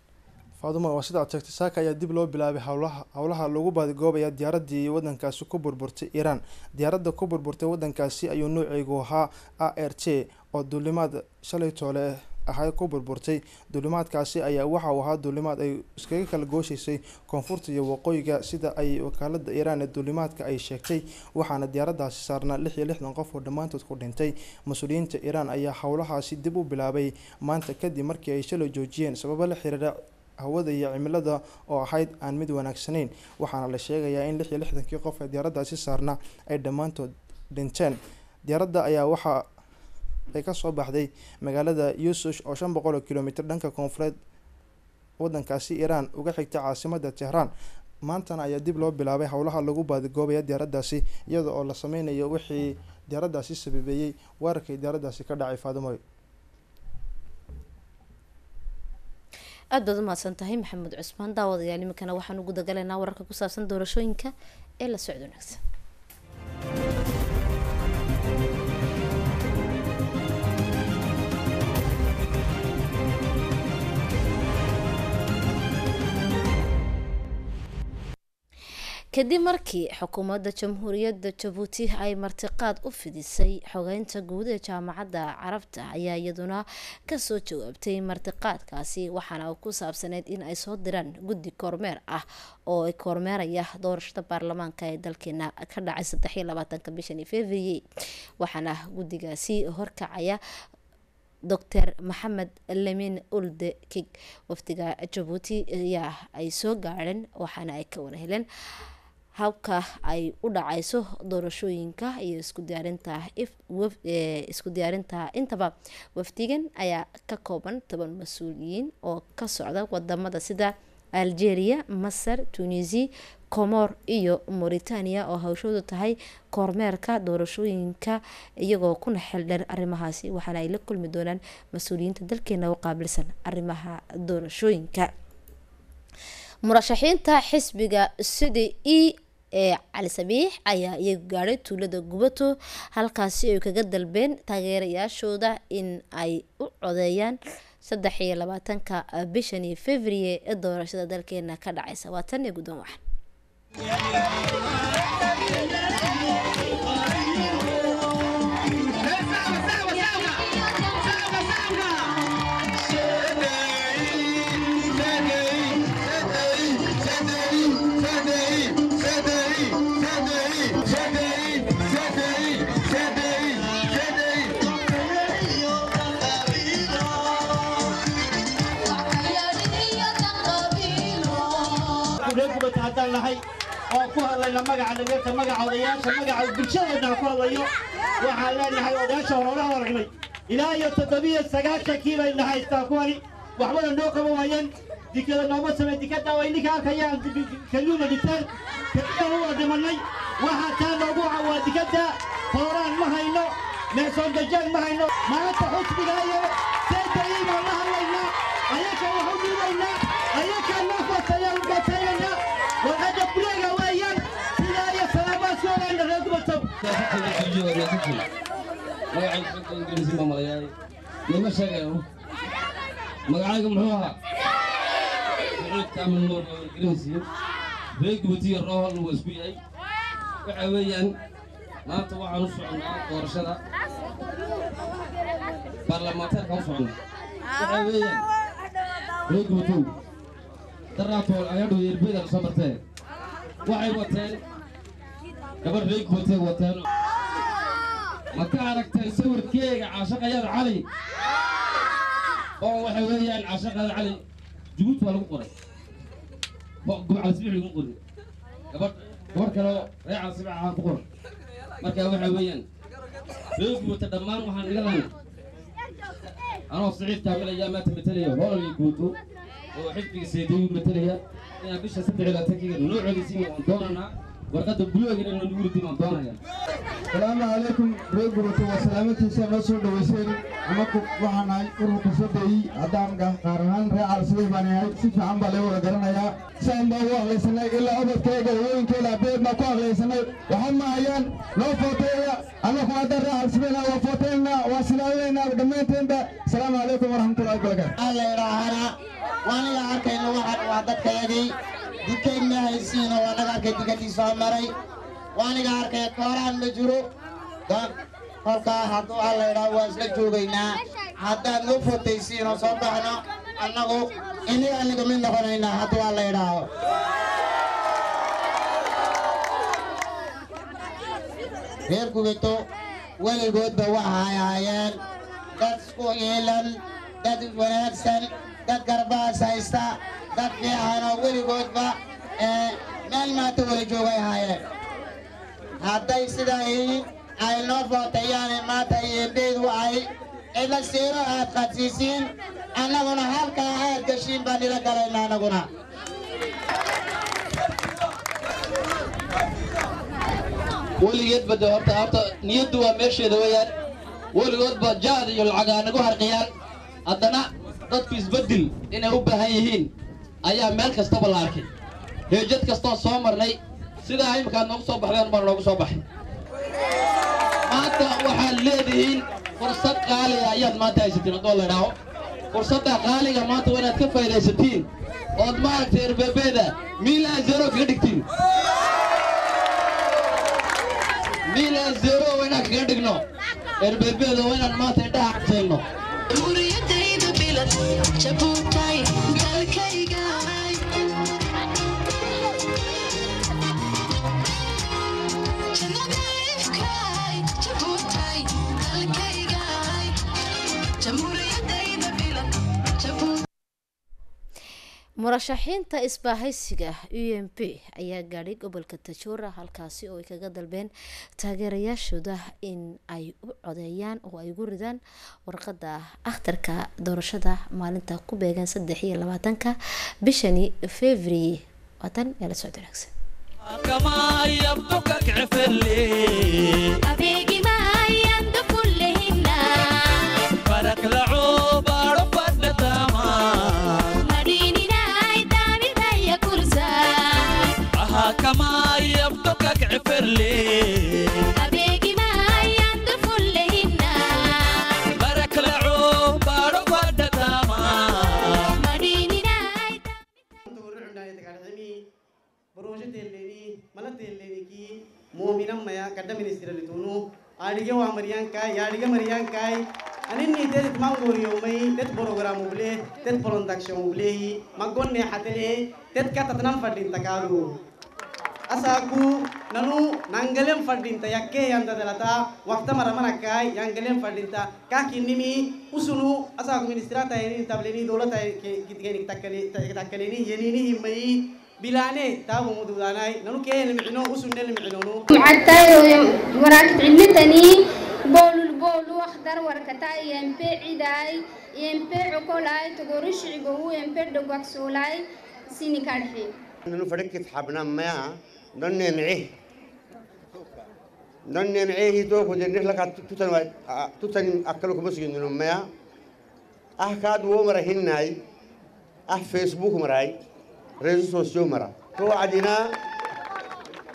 Speaker 14: Faaduma waa sida aad sheegtay. Saaka ayaa dib loo bilaabay. Howlaha howlaha lagu baadigoobaya diyaaradii wadankaasi ku burburtay iiraan diyaaradda ku burburtay wadankaasi ayuu nooceygu ahaa a r j oo duulimaad shalay toole ahay ku burburtay. Duulimaadkaasi ayaa waxa uu ahaa duulimaad ay iskaga kala gooshaysay koonfurta iyo waqooyiga sida ay wakaalada iiraan ee duulimaadka ay sheegtay waxaana diyaaradaasi saarnaa lix iyo lixdan qof oo dhammaantood ku dhintay. Mas'uuliyiinta iiraan ayaa howlahaasi dib u bilaabay. Maanta kadib markii ay shalay joojiyeen sababo la xiriira hawada iyo cimilada oo ahayd aan mid wanaagsanayn. Waxaana la sheegayaa in lix iyo lixdankii qof ee diyaaraddaasi saarna ay dhammaantood dhinteen. Diyaaradda ayaa waxaa ay ka soo baxday magaalada yusush oo shan boqol oo kilomitr dhanka koonfureed wadankaasi iiraan uga xigtay caasimada tehraan maantana ayaa dib loo bilaabay howlaha lagu baadigoobaya diyaaraddaasi iyada oo la sameynayo wixii diyaaraddaasi sababeeyey. Weerarkay diyaaraddaasi ka dhacay faadimoy
Speaker 2: aada baad umahadsan tahay maxamed cusmaan daawadayaal iminkana waxaan u gudagalaynaa wararka ku saabsan doorashooyinka ee la socod wanaagsan kadib markii xukuumadda jamhuuriyadda jabuuti ay martiqaad u fidisay xogeynta guud ee jaamacadda carabta ayaa iyaduna ka soo jawaabtay martiqaadkaasi waxaana ku saabsaneyd in ay soo diraan guddi kormeer ah oo ay kormeeraya doorashada baarlamaanka ee dalkeena ka dhacay saddexiyo labaatanka bishani february waxaana guddigaasi horkacaya docor maxamed lamin ulde kig wafdiga jabuuti ayaa ay soo gaadheen waxaana ay ka wada heleen habka ay u dhacayso doorashooyinka iyo isku diyaarinta isku diyaarinta intaba wafdigan ayaa ka kooban toban mas'uuliyiin oo ka socda waddamada sida algeria masar tunisia comor iyo mauritania oo hawshoodu tahay kormeerka doorashooyinka iyagoo kuna xeldheer arrimahaasi waxaana ay la kulmi doonaan mas'uuliyiinta dalkeena u qaabilsan arrimaha doorashooyinka. Murashaxiinta xisbiga sida e ee cali sabiix ayaa iyagu gaadhay tuulada gubato halkaasi ay kaga dalbeen taageerayaashooda in ay u codeeyaan saddex iyo labaatanka bishani february ee doorashada dalkeena ka dhacaysa. Waa tan iyo guddoon waxan
Speaker 15: nahay oo ku hadlayna magaca dhageerta magaca odayaasha magaca bulshadeedna ku hadlayo. Waxaan leenahay odayaasha horoolaha aragnay ilaa iyo toddobiyo sagaashankii bayna haystaa kuwani waxbana noo qaba waayeen. Dikada nooma samay dikada way ninka arkayaan. Kayuuna dhinteen kadibna waa waxaa taa noogu waca waa dikada hooraan ma hayno. Meesoon dajaan ma hayno. Maanta xusbiga iyo seetayi baan la hadlaynaa ayakaa wax u ayakaa naafasaya u
Speaker 16: nima sheegayo magacayga muxuu ahaa saciid kaamil nuur oo wargelinaysiin reer gubatiyo roohol waa isku yahay waxa weeyaan maanta waxaan u soconnaa doorashada baarlamaanteerka u soconnaa waxa weeyaan reer gubatow daraatool ayadhu yerbedan soo marteen waxay wateen gabadh reer gubatay wateen ma ka aragteen sawirkeega caashaqayada cali? Oo waxa weeyaan caashaqada cali. Jubuuti waa lagu qoray. Gumcalsibix lagu qorin gabadh gabadh kale oo reecal sibic ahaan ku qoran marka waxa weeyaan reer guuta dhammaan waxaan iga lana anoo siciid kaamil ayaa maanta matalaya holol iyo guuto. Oo xisbiga seedayu matalaya inaan bisha saddex codisiin waan doonanaa warqadda buluugina inaan nugu ridin waan doonaya
Speaker 17: salaamu calaykum reer gubato waa salaamatiisa noo soo dhoweyseen anaku waxaan nahay ururka sodeyi haddaan qaar ahaan reer caalsidey baan ahay si fiican baa lee wada garanayaa saan baa u aqlaysanay ilaa ubadkayga hawooyinkeeda abeed baa ku aqlaysanay waxa ma hayaan noo footeeya anaku haddaan reer caalsideyna waa footeynaa waa silaalinayna dhammaanteenba salaamu calaykum waraxmatullahi wabarakaatu
Speaker 15: la idhaahana waaniga arkayna waxaan waa dadkayagii dikaydna haysiino waa naga arkay dikadii soo maray waaniga arkay kooraan ma jiro kolkaa hadduu alla idhaa waa isla joogaynaa haddaad noo fotaysiin oo soo baxno annagu iniga aniga mid noqonaynaa hadduu alla idhaaho reer gubato weligoodba waxay ahaayeen dad isku iilan dad wanaagsan dad garbaas haysta dad fiican oo weligoodba meel maanta weli joogay ahaayeen hadday yihiin ay noo footayaane maanta yeembeedu ay cidla siiro aad qadsiisiin annaguna halkaa aad geshiin baan nila galayna annaguna.
Speaker 18: Weligeedba de horta horta niyaddu waa meesheeda weeyaan. Weligoodba jaad iyo lacagaa nagu harqiyaan. Haddana dadku isbeddel inay u baahan yihiin ayaa meel kastaba la arkay. Heejad kastoo soo marnay sidaa imikaad noogu soo baxdeen baan noogu soo baxay. Maanta waxaad leedihiin fursad qaaliga ayaad maanta haysatiin haddoo la idhaaho fursadda qaaliga maanta waa inaad ka faa'idaysatiin ood maaragtay erbebeeda miilaa zero kaga dhigtiin. Miilaa zero waa inaan kaga dhigno. Erbebeeda waa inaan maanta indhaha cadsayno
Speaker 2: murashaxiinta isbaahaysiga u m p ayaa gaadhay gobolka tajoora halkaasi oo ay kaga dalbeen taageerayaashooda in ay u codeeyaan oo ay ugu ridaan warqada akhtarka doorashada maalinta ku beegan saddex iyo labaatanka bishani february waatan meela socod wanaagsan
Speaker 19: bobinam maya kada ministira litunu
Speaker 20: adige wa mariyan kai adige mariyan kai. Anin ni de mangori o mai det program ble det production ble magon ne hatale det ka tatnam fadin takalu asaku nanu nangalem fadin ta yakke yanda delata waqta maramana kai yangalem fadin ta ka kinimi usunu asaku ministira ta yini tableni dola ta ke kitgeni takkali takkali ni yenini himmai بلاني. تابو مدو داناي نانو كين المعنو وسن
Speaker 21: المعنو معتا وراك علتني بولو البولو أخضر وركتا. ينبي عداي ينبي عقولاي. تغورش عقو ينبي دقوك سولاي. سيني كارحي.
Speaker 22: نانو فريق تحبنا ميا. نانو نمعيه نانو نمعيه دوك ودرنيخ لك. توتن توتن أكلوك بسجن نانو ميا. أحكاد ومرهناي أح فيسبوك مراي. réseaux sociaux mara to adina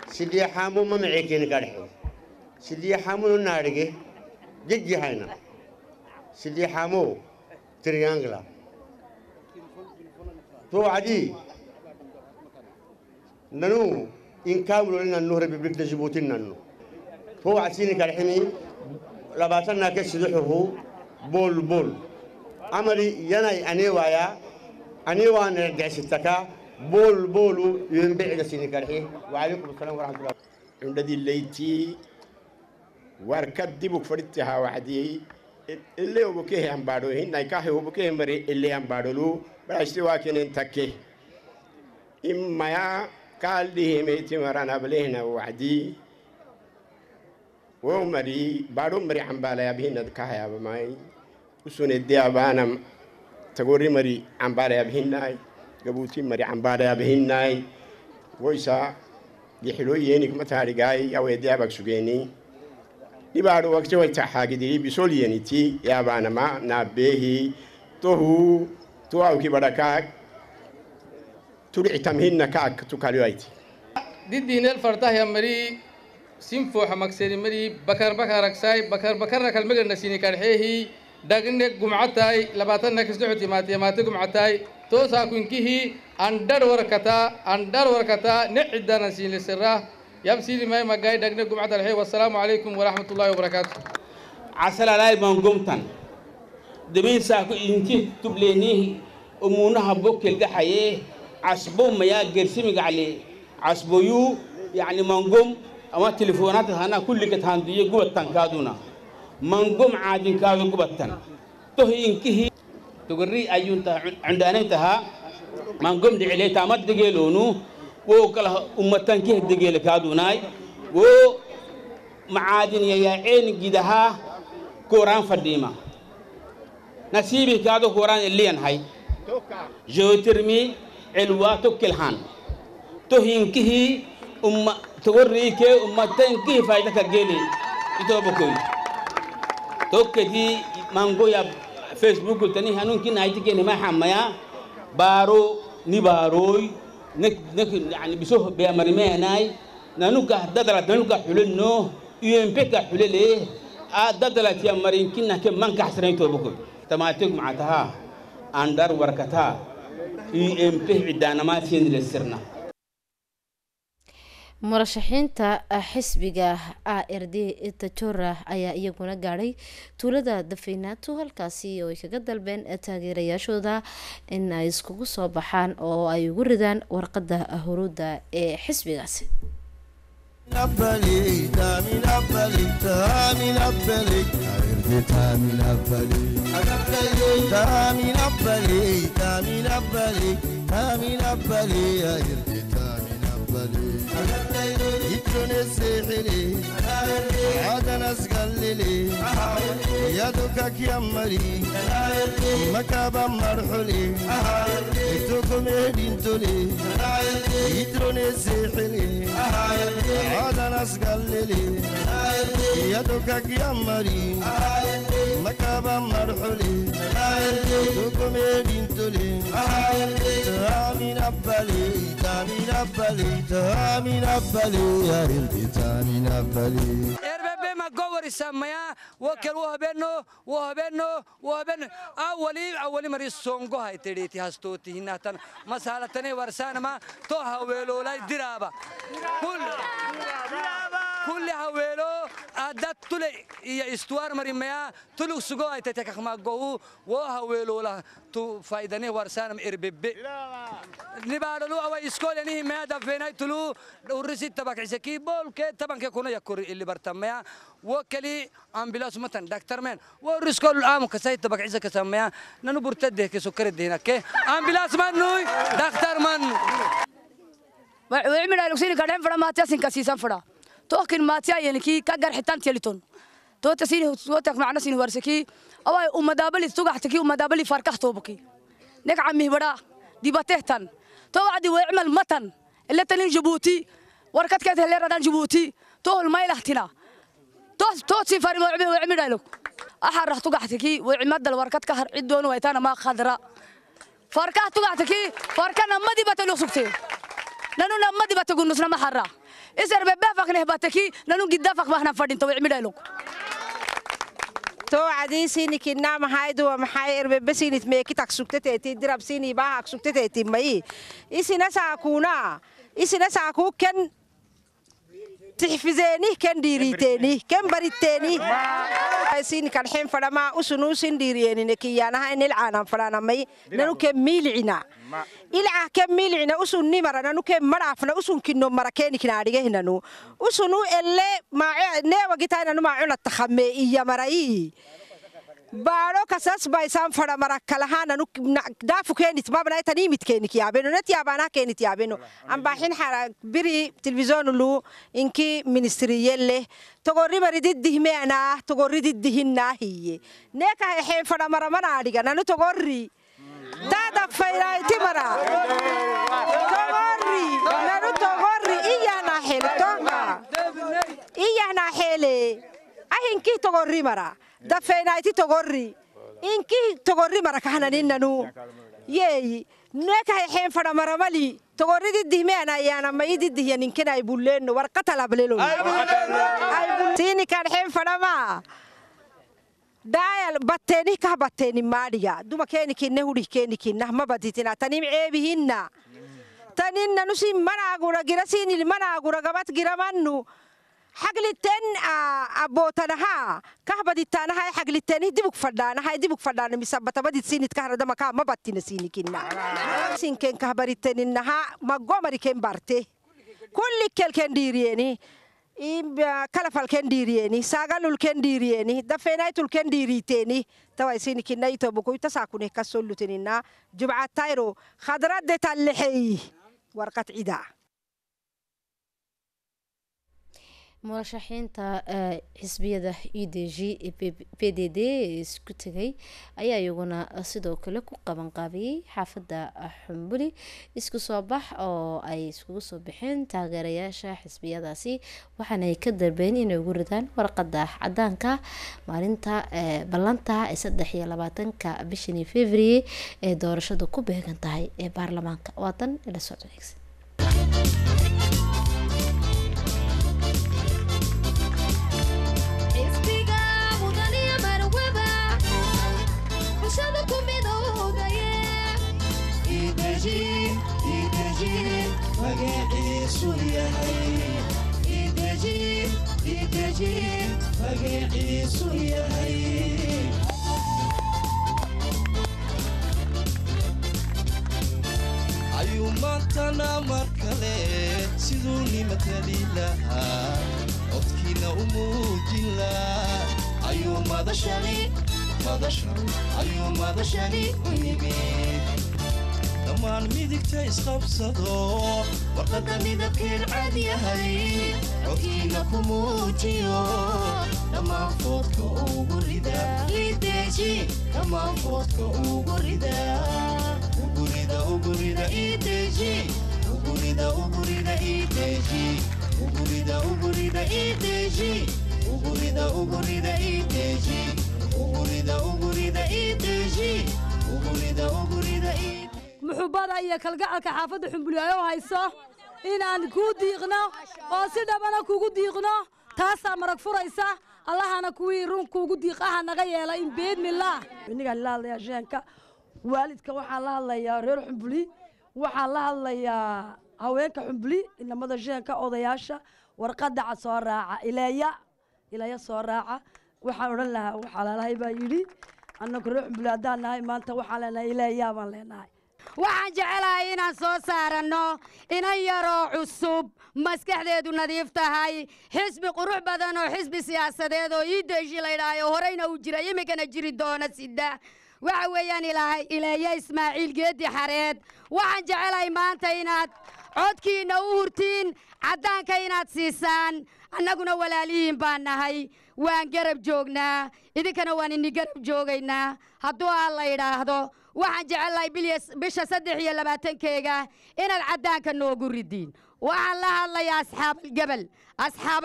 Speaker 22: sidi hamu ma mici kini garxe sidi hamu no naarige jejji hayna sidi hamu nanu in kaamulo nannu de djibouti nannu to asini garxini labaatana bool bool amari yanay anewaya anewaana gesitaka bool boolu siini kadhexi wacalaykum asalaam waraxmatullah
Speaker 23: cundhadii leytii warkad dibuk fadhitahaa wacdiyey ile obokehe ambaadho hinay kahe obokehe mare ile ambaadholu baraiste waa kenen takke. Immaya kaaldihimeyti maran ablehna wacdi wo mari baadho mari cambaalayaabhinad kahayabamay usunede tagori mari قبوتي مري عن بادا بهناي ويسا يحلوي ينك متارقاي أو يدابك سجيني نبارو وقت ويتا حاجدي بسول ينتي يا بانا ما نابيه
Speaker 24: توهو توهو كي بركاك ترعتم هن كاك تكاليويتي ديدين الفرطه يا مري. سينفو حمكسيني مري. بكر بكر أكساي بكر بكر ركال مجرنا سيني كارحيه داقنك قمعتاي. لباتنك سنعتي ماتي. ماتي قمعتاي. Kunkihi andhar warkata andhar warkata necidana siilisira yab siini may magay dhagne gumcata alxee wassalaamu calaykum waraxmatullaahi wabarakaatu
Speaker 25: casalalay mangomtan damin saako inti tubleenihi umuunaha bokelgaxaye casbo mayaa gersimigacli casboyu yani mangom ama telefoonata hana kulligat handiye gubattankaaduna mangom caadinkaadu gubattan toh inkihi togorri ayunta cundaanaytaha mangom dhicileyta ama degeeloonu wo kala ummatankihe degeele kaadunaay wo macaadin yayaaceen gidahaa kooraan fadhiima nasiibi kaado kooraan eliyan hay. Geotermi celwaa tokkelhan to hinkihi umma togorriike ummatankihi fayda ka gele فيسبوك تاني هنون كنا هاي تكين ما حمايا. بارو نباروي نك نك يعني بسوه بأمر ما ناي نانوكا دادلات نانوكا حلول نو. يمبكا حلو ليه إيه. آه، دادلات يا مرين كنا كم من كحسرين توبكم تماتك معتها. أندر وركتها. يمبه عدانا ما تين للسرنا
Speaker 2: murashaxiinta xisbiga a r d tajora ayaa iyaguna gaadhay tuulada dafeynaato halkaasi oo ay kaga dalbeen taageerayaashooda in ay iskugu soo baxaan oo ay ugu ridaan warqadda huruudda ee xisbigaasi balai
Speaker 26: يتون السيحلي عادنا سقللي يدك يمري مكابا مرحلي يتوكم يدين تولي يتون السيحلي عادنا سقللي يدك يمري مكابا مرحلي يتوكم يدين تولي تامين أبالي تامين أبالي تامين أبالي
Speaker 27: erbebema gowarsamaya wakal wahabeno wahabeno wahabeno awali awali mari songo haytedeti hastooti hinahtan masalatane warsanama to haweelolay diraaba kulli haweelo تل يا استوار مري ميا تل سقو أي تتك ما جوه وها ويلولا تو فايدني ورسان إربب نبارة لو أو إسكول يعني ما دفينا تلو ورسيت تبع عزكي بول كي تبع كيكون يا كوري اللي برتم ميا. وكلي أمبلاس متن دكتور مين. ورسكول الآن كسي تبع عزك ميا. ننو برتدي كسكر الدين كي أمبلاس من
Speaker 10: نوي دكتور من وعمل على سيني كلام فرا ما فرا maatiya sinka siisan fadha tokin maatiya yeniki ka gar xitan teliton tota sini tota macna sini warsaki away umadaabali tugaxtaki umadaabali farkah toobaki nek camih bada dibatehtan to wacdi wicmal matan ile tanin jabuuti warkad keed heleeradan jabuuti to hulmaylahtina to to si fari wicmidha lug axarah tugaxtaki wicmadal warkad ka har cidoon waytana ma khadra farkah tugaxtaki farkana madibata lug sugtee nanu namadi bata gunusna mahara isar bebefak neh bataki nanu gidafak bahna fadinto wicmidhalog
Speaker 28: to cadiisini kinaa mahayduwa maxay erbebesinit meekitak sugtateeti dirabsini baahak sugtateeti mayi isina saakuna isina saakuu ken tixfizeeni ken dhiiriiteeni ken bariteeni sini kadxen fadhama usunuu sin dhiiriyeenine kiyaanaha inilcaanan fadhanamay nanu ken miilicina ilcah ken miilicina usun nimara nanu ken madhaafna usun kinno mara keenikinaadhigehinanu usunu elle neewagitaay nanu maacuna takhame iyamarayi baadho kasas baysaan fadha marakalahaa nanu daafu keenit mabnay taniimit keenik yaabeno net yaabaanah keenit yaabeno ambaaxin xara biri telefisonulu inki ministriyelle togorimarididdihmeanaa togorididdihinnaahiye neekahexeen fadha maramanaadhiga nanu togorri daadafaynayti mara. Togorri nanu togorri iyahnaa xele toga iyahnaa xeele ahinkih togorri mara dafeynayti togorri. Inkih togorri mara kahnaninanu yeeyi neekahexeen fadha maramali togorididihmeana yaanamayididdihya ninkenay bulleeno warqatalablelo siini kadxeen fadhama daayal batteeni kah batteeni maadhiga duma keenikinne hudhih keenikinnah ma baditina. Tanim ceebihinna taninna nusi manaagura gira siinil manaagura gabat giramannu xagliten abootanaha kah baditaanaha xaglitenih dibug fadhaanaha dibug fadhaana misabatabadid siinit kahradama kaa ma battina siinikinna sinken kah bariteninaha magomariken barte. Kulli kelken dhiiriyeeni kalafalken dhiiriyeeni saagalulken dhiiriyeeni dafeenaytulken dhiiriiteeni kasollutinina jubcatayro khadradde tallexeey warqad cida
Speaker 2: murashaxiinta xisbiyada e d g p d d ee isku tegay ayaa iyaguna sidoo kale ku qabanqaabiyey xaafadda xumbuli isku soo bax oo ay iskugu soo baxeen taageerayaasha xisbiyadaasi waxaana ay ka dalbeen inay ugu ridaan warqada cadaanka maalinta ballanta ee saddex iyo labaatanka bishani february ee doorashadu ku beegan tahay ee baarlamaanka. Waatan ila soo
Speaker 19: magaciisu yahay ayuu maantana mar kale siduu nimatali lahaa codkiina u muujin lahaa ayuu madashani madashan dhammaan midigta isqabsado warqadda midabkeed cad yahay codkiina ku muujiyo dhammaan foodka ugu rida ideji dhammaan foodka ugu rida ugurida ugurida ideji ugurida ugurida ideji ugurida ugurida ideji ugurida ugurida ideji ugurida ugurida ideji ugurida ugurida ideji
Speaker 29: muxubbada iyo kalgacalka xaafadda xumbuliyaayo hayso inaan kuu diiqno oo si dhabana kugu diiqno taasaa marag furaysa allahana kuwii run kuugu diiqaha naga yeela in beedmillaah inigaan la hadlayaa sheenka waalidka waxaan la hadlayaa reer xumbuli waxaan la hadlayaa haweenka xumbuli inamada sheenka odayaasha warqadda cad soo raaca ileeya ileeya soo raaca. Waxaan odhan lahaa xalaalahay baa yidhi annagu reer xumbuli haddaan nahay maanta waxaan leenahay ileeyaa baan leenahay
Speaker 30: waxaan jecelahay inaan soo saaranno inan yaroo cusub maskaxdeedu nadiif tahay xisbi qurux badan oo xisbi siyaasadeed oo ii deeshi laydhaayo horeyna uu jiray iminkana jiri doona sida. Waxa weeyaan ilaahay ileeya ismaaciil geedi xareed waxaan jecelahay maanta inaad codkiinna u hurtiin caddaanka inaad siisaan. Annaguna walaalihiin baan nahay waan garab joognaa idinkana waan ini garab joogaynaa. Hadduu aan la idhaahdo waxaan jecellahay bisha saddex iyo labaatankeega inaad caddaanka noogu ridiin. Waxaan la hadlayaa asxaab algebel asxaab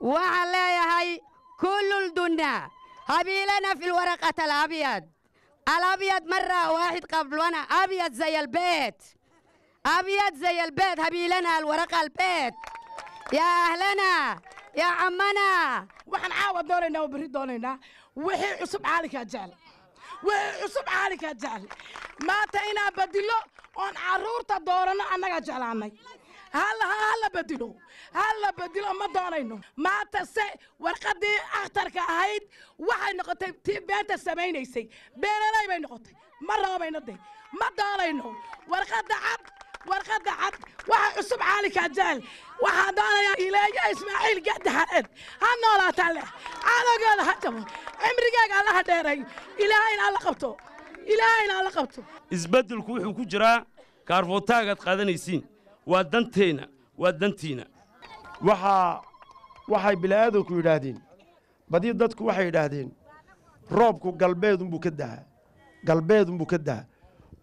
Speaker 30: waxaan leeyahay kullul dunna habiilana fi lwaraqat alabyad alabyad mara waaxid qablana abyad zay albeet abyad zay albeet habiilana alwaraqa albeet yaa ahlana yaa cammana
Speaker 31: waxaan caawa doonaynaa oo berri doonaynaa wixii cusub caalinkaa jecel wixii cusub caalinkaa jecel maanta inaan bedilo oon carruurta dooranno annagaa jeclaanay hala bedilo hala bedilo ma doonayno maanta se warqaddii akhtarka ahayd waxay noqotay tii beenta samaynaysay. Beenalay bay noqotay ma roobayno de ma doonayno warqadda cad warqadda cad. Waxa cusub caalinkaa jecel waxaan doonayaa ileeya ismaaciil gadaxareed ha noolaataa leh cadowgeeda ha jabo cimrigeega alla ha dheereeyo ilaahayna alla qabto. Ilaahayna alla qabto.
Speaker 32: Isbeddelku wuxuu ku jiraa kaarfootaagaad qaadanaysiin. Waa danteenna waa dantiina.
Speaker 33: Waxaa waxay bila'aadanku yidhaahdeen. Badi dadku waxay yidhaahdeen roobku galbeedunbuu ka dahaa galbeedunbuu ka dahaa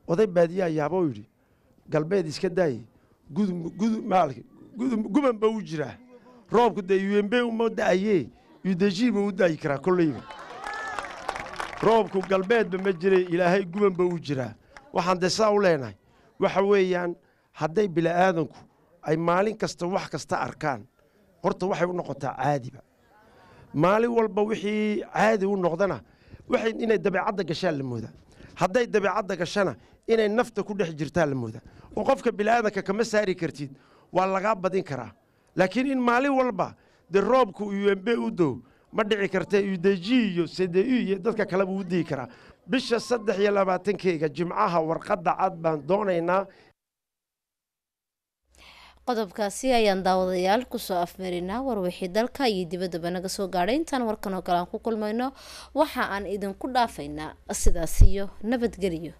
Speaker 33: oday baadiyaa yaaboo yidhi galbeed iska daaye. Guban ba u jiraa. Roobku dee umb uma da'ayee. Udejiiba u daayi karaa kolleyba roobku galbeedba ma jire ilaahay guban ba u jiraa. Waxaan dee sidaa u leenahay waxa weeyaan hadday bila'aadanku ay maalin kasta wax kasta arkaan horta waxay u noqotaa caadiba maalin walba wixii caadi u noqdana inay dabeecadda gashaan la moodaa. Hadday dabeecadda gashana inay nafta ku dhex jirtaa la moodaa. Oo qofka bila'aadanka kama saari kartid waa lagaa badin karaa. Laakiin in maalin walba dee roobku umb u dow ma dhici kartee udeji iyo cdu iyo dadka kaleba u digi karaa. Bisha saddex iyo labaatankeyga jimcaha warqadda cad baan doonaynaa.
Speaker 2: Qodobkaasi ayaan daawadayaal ku soo afmarinaa warwixii dalka iyo dibaddaba naga soo gaadhay. Intaan warkan oo kale aan ku kulmayno waxa aan idinku dhaafaynaa. Sidaas iyo nabadgeliyo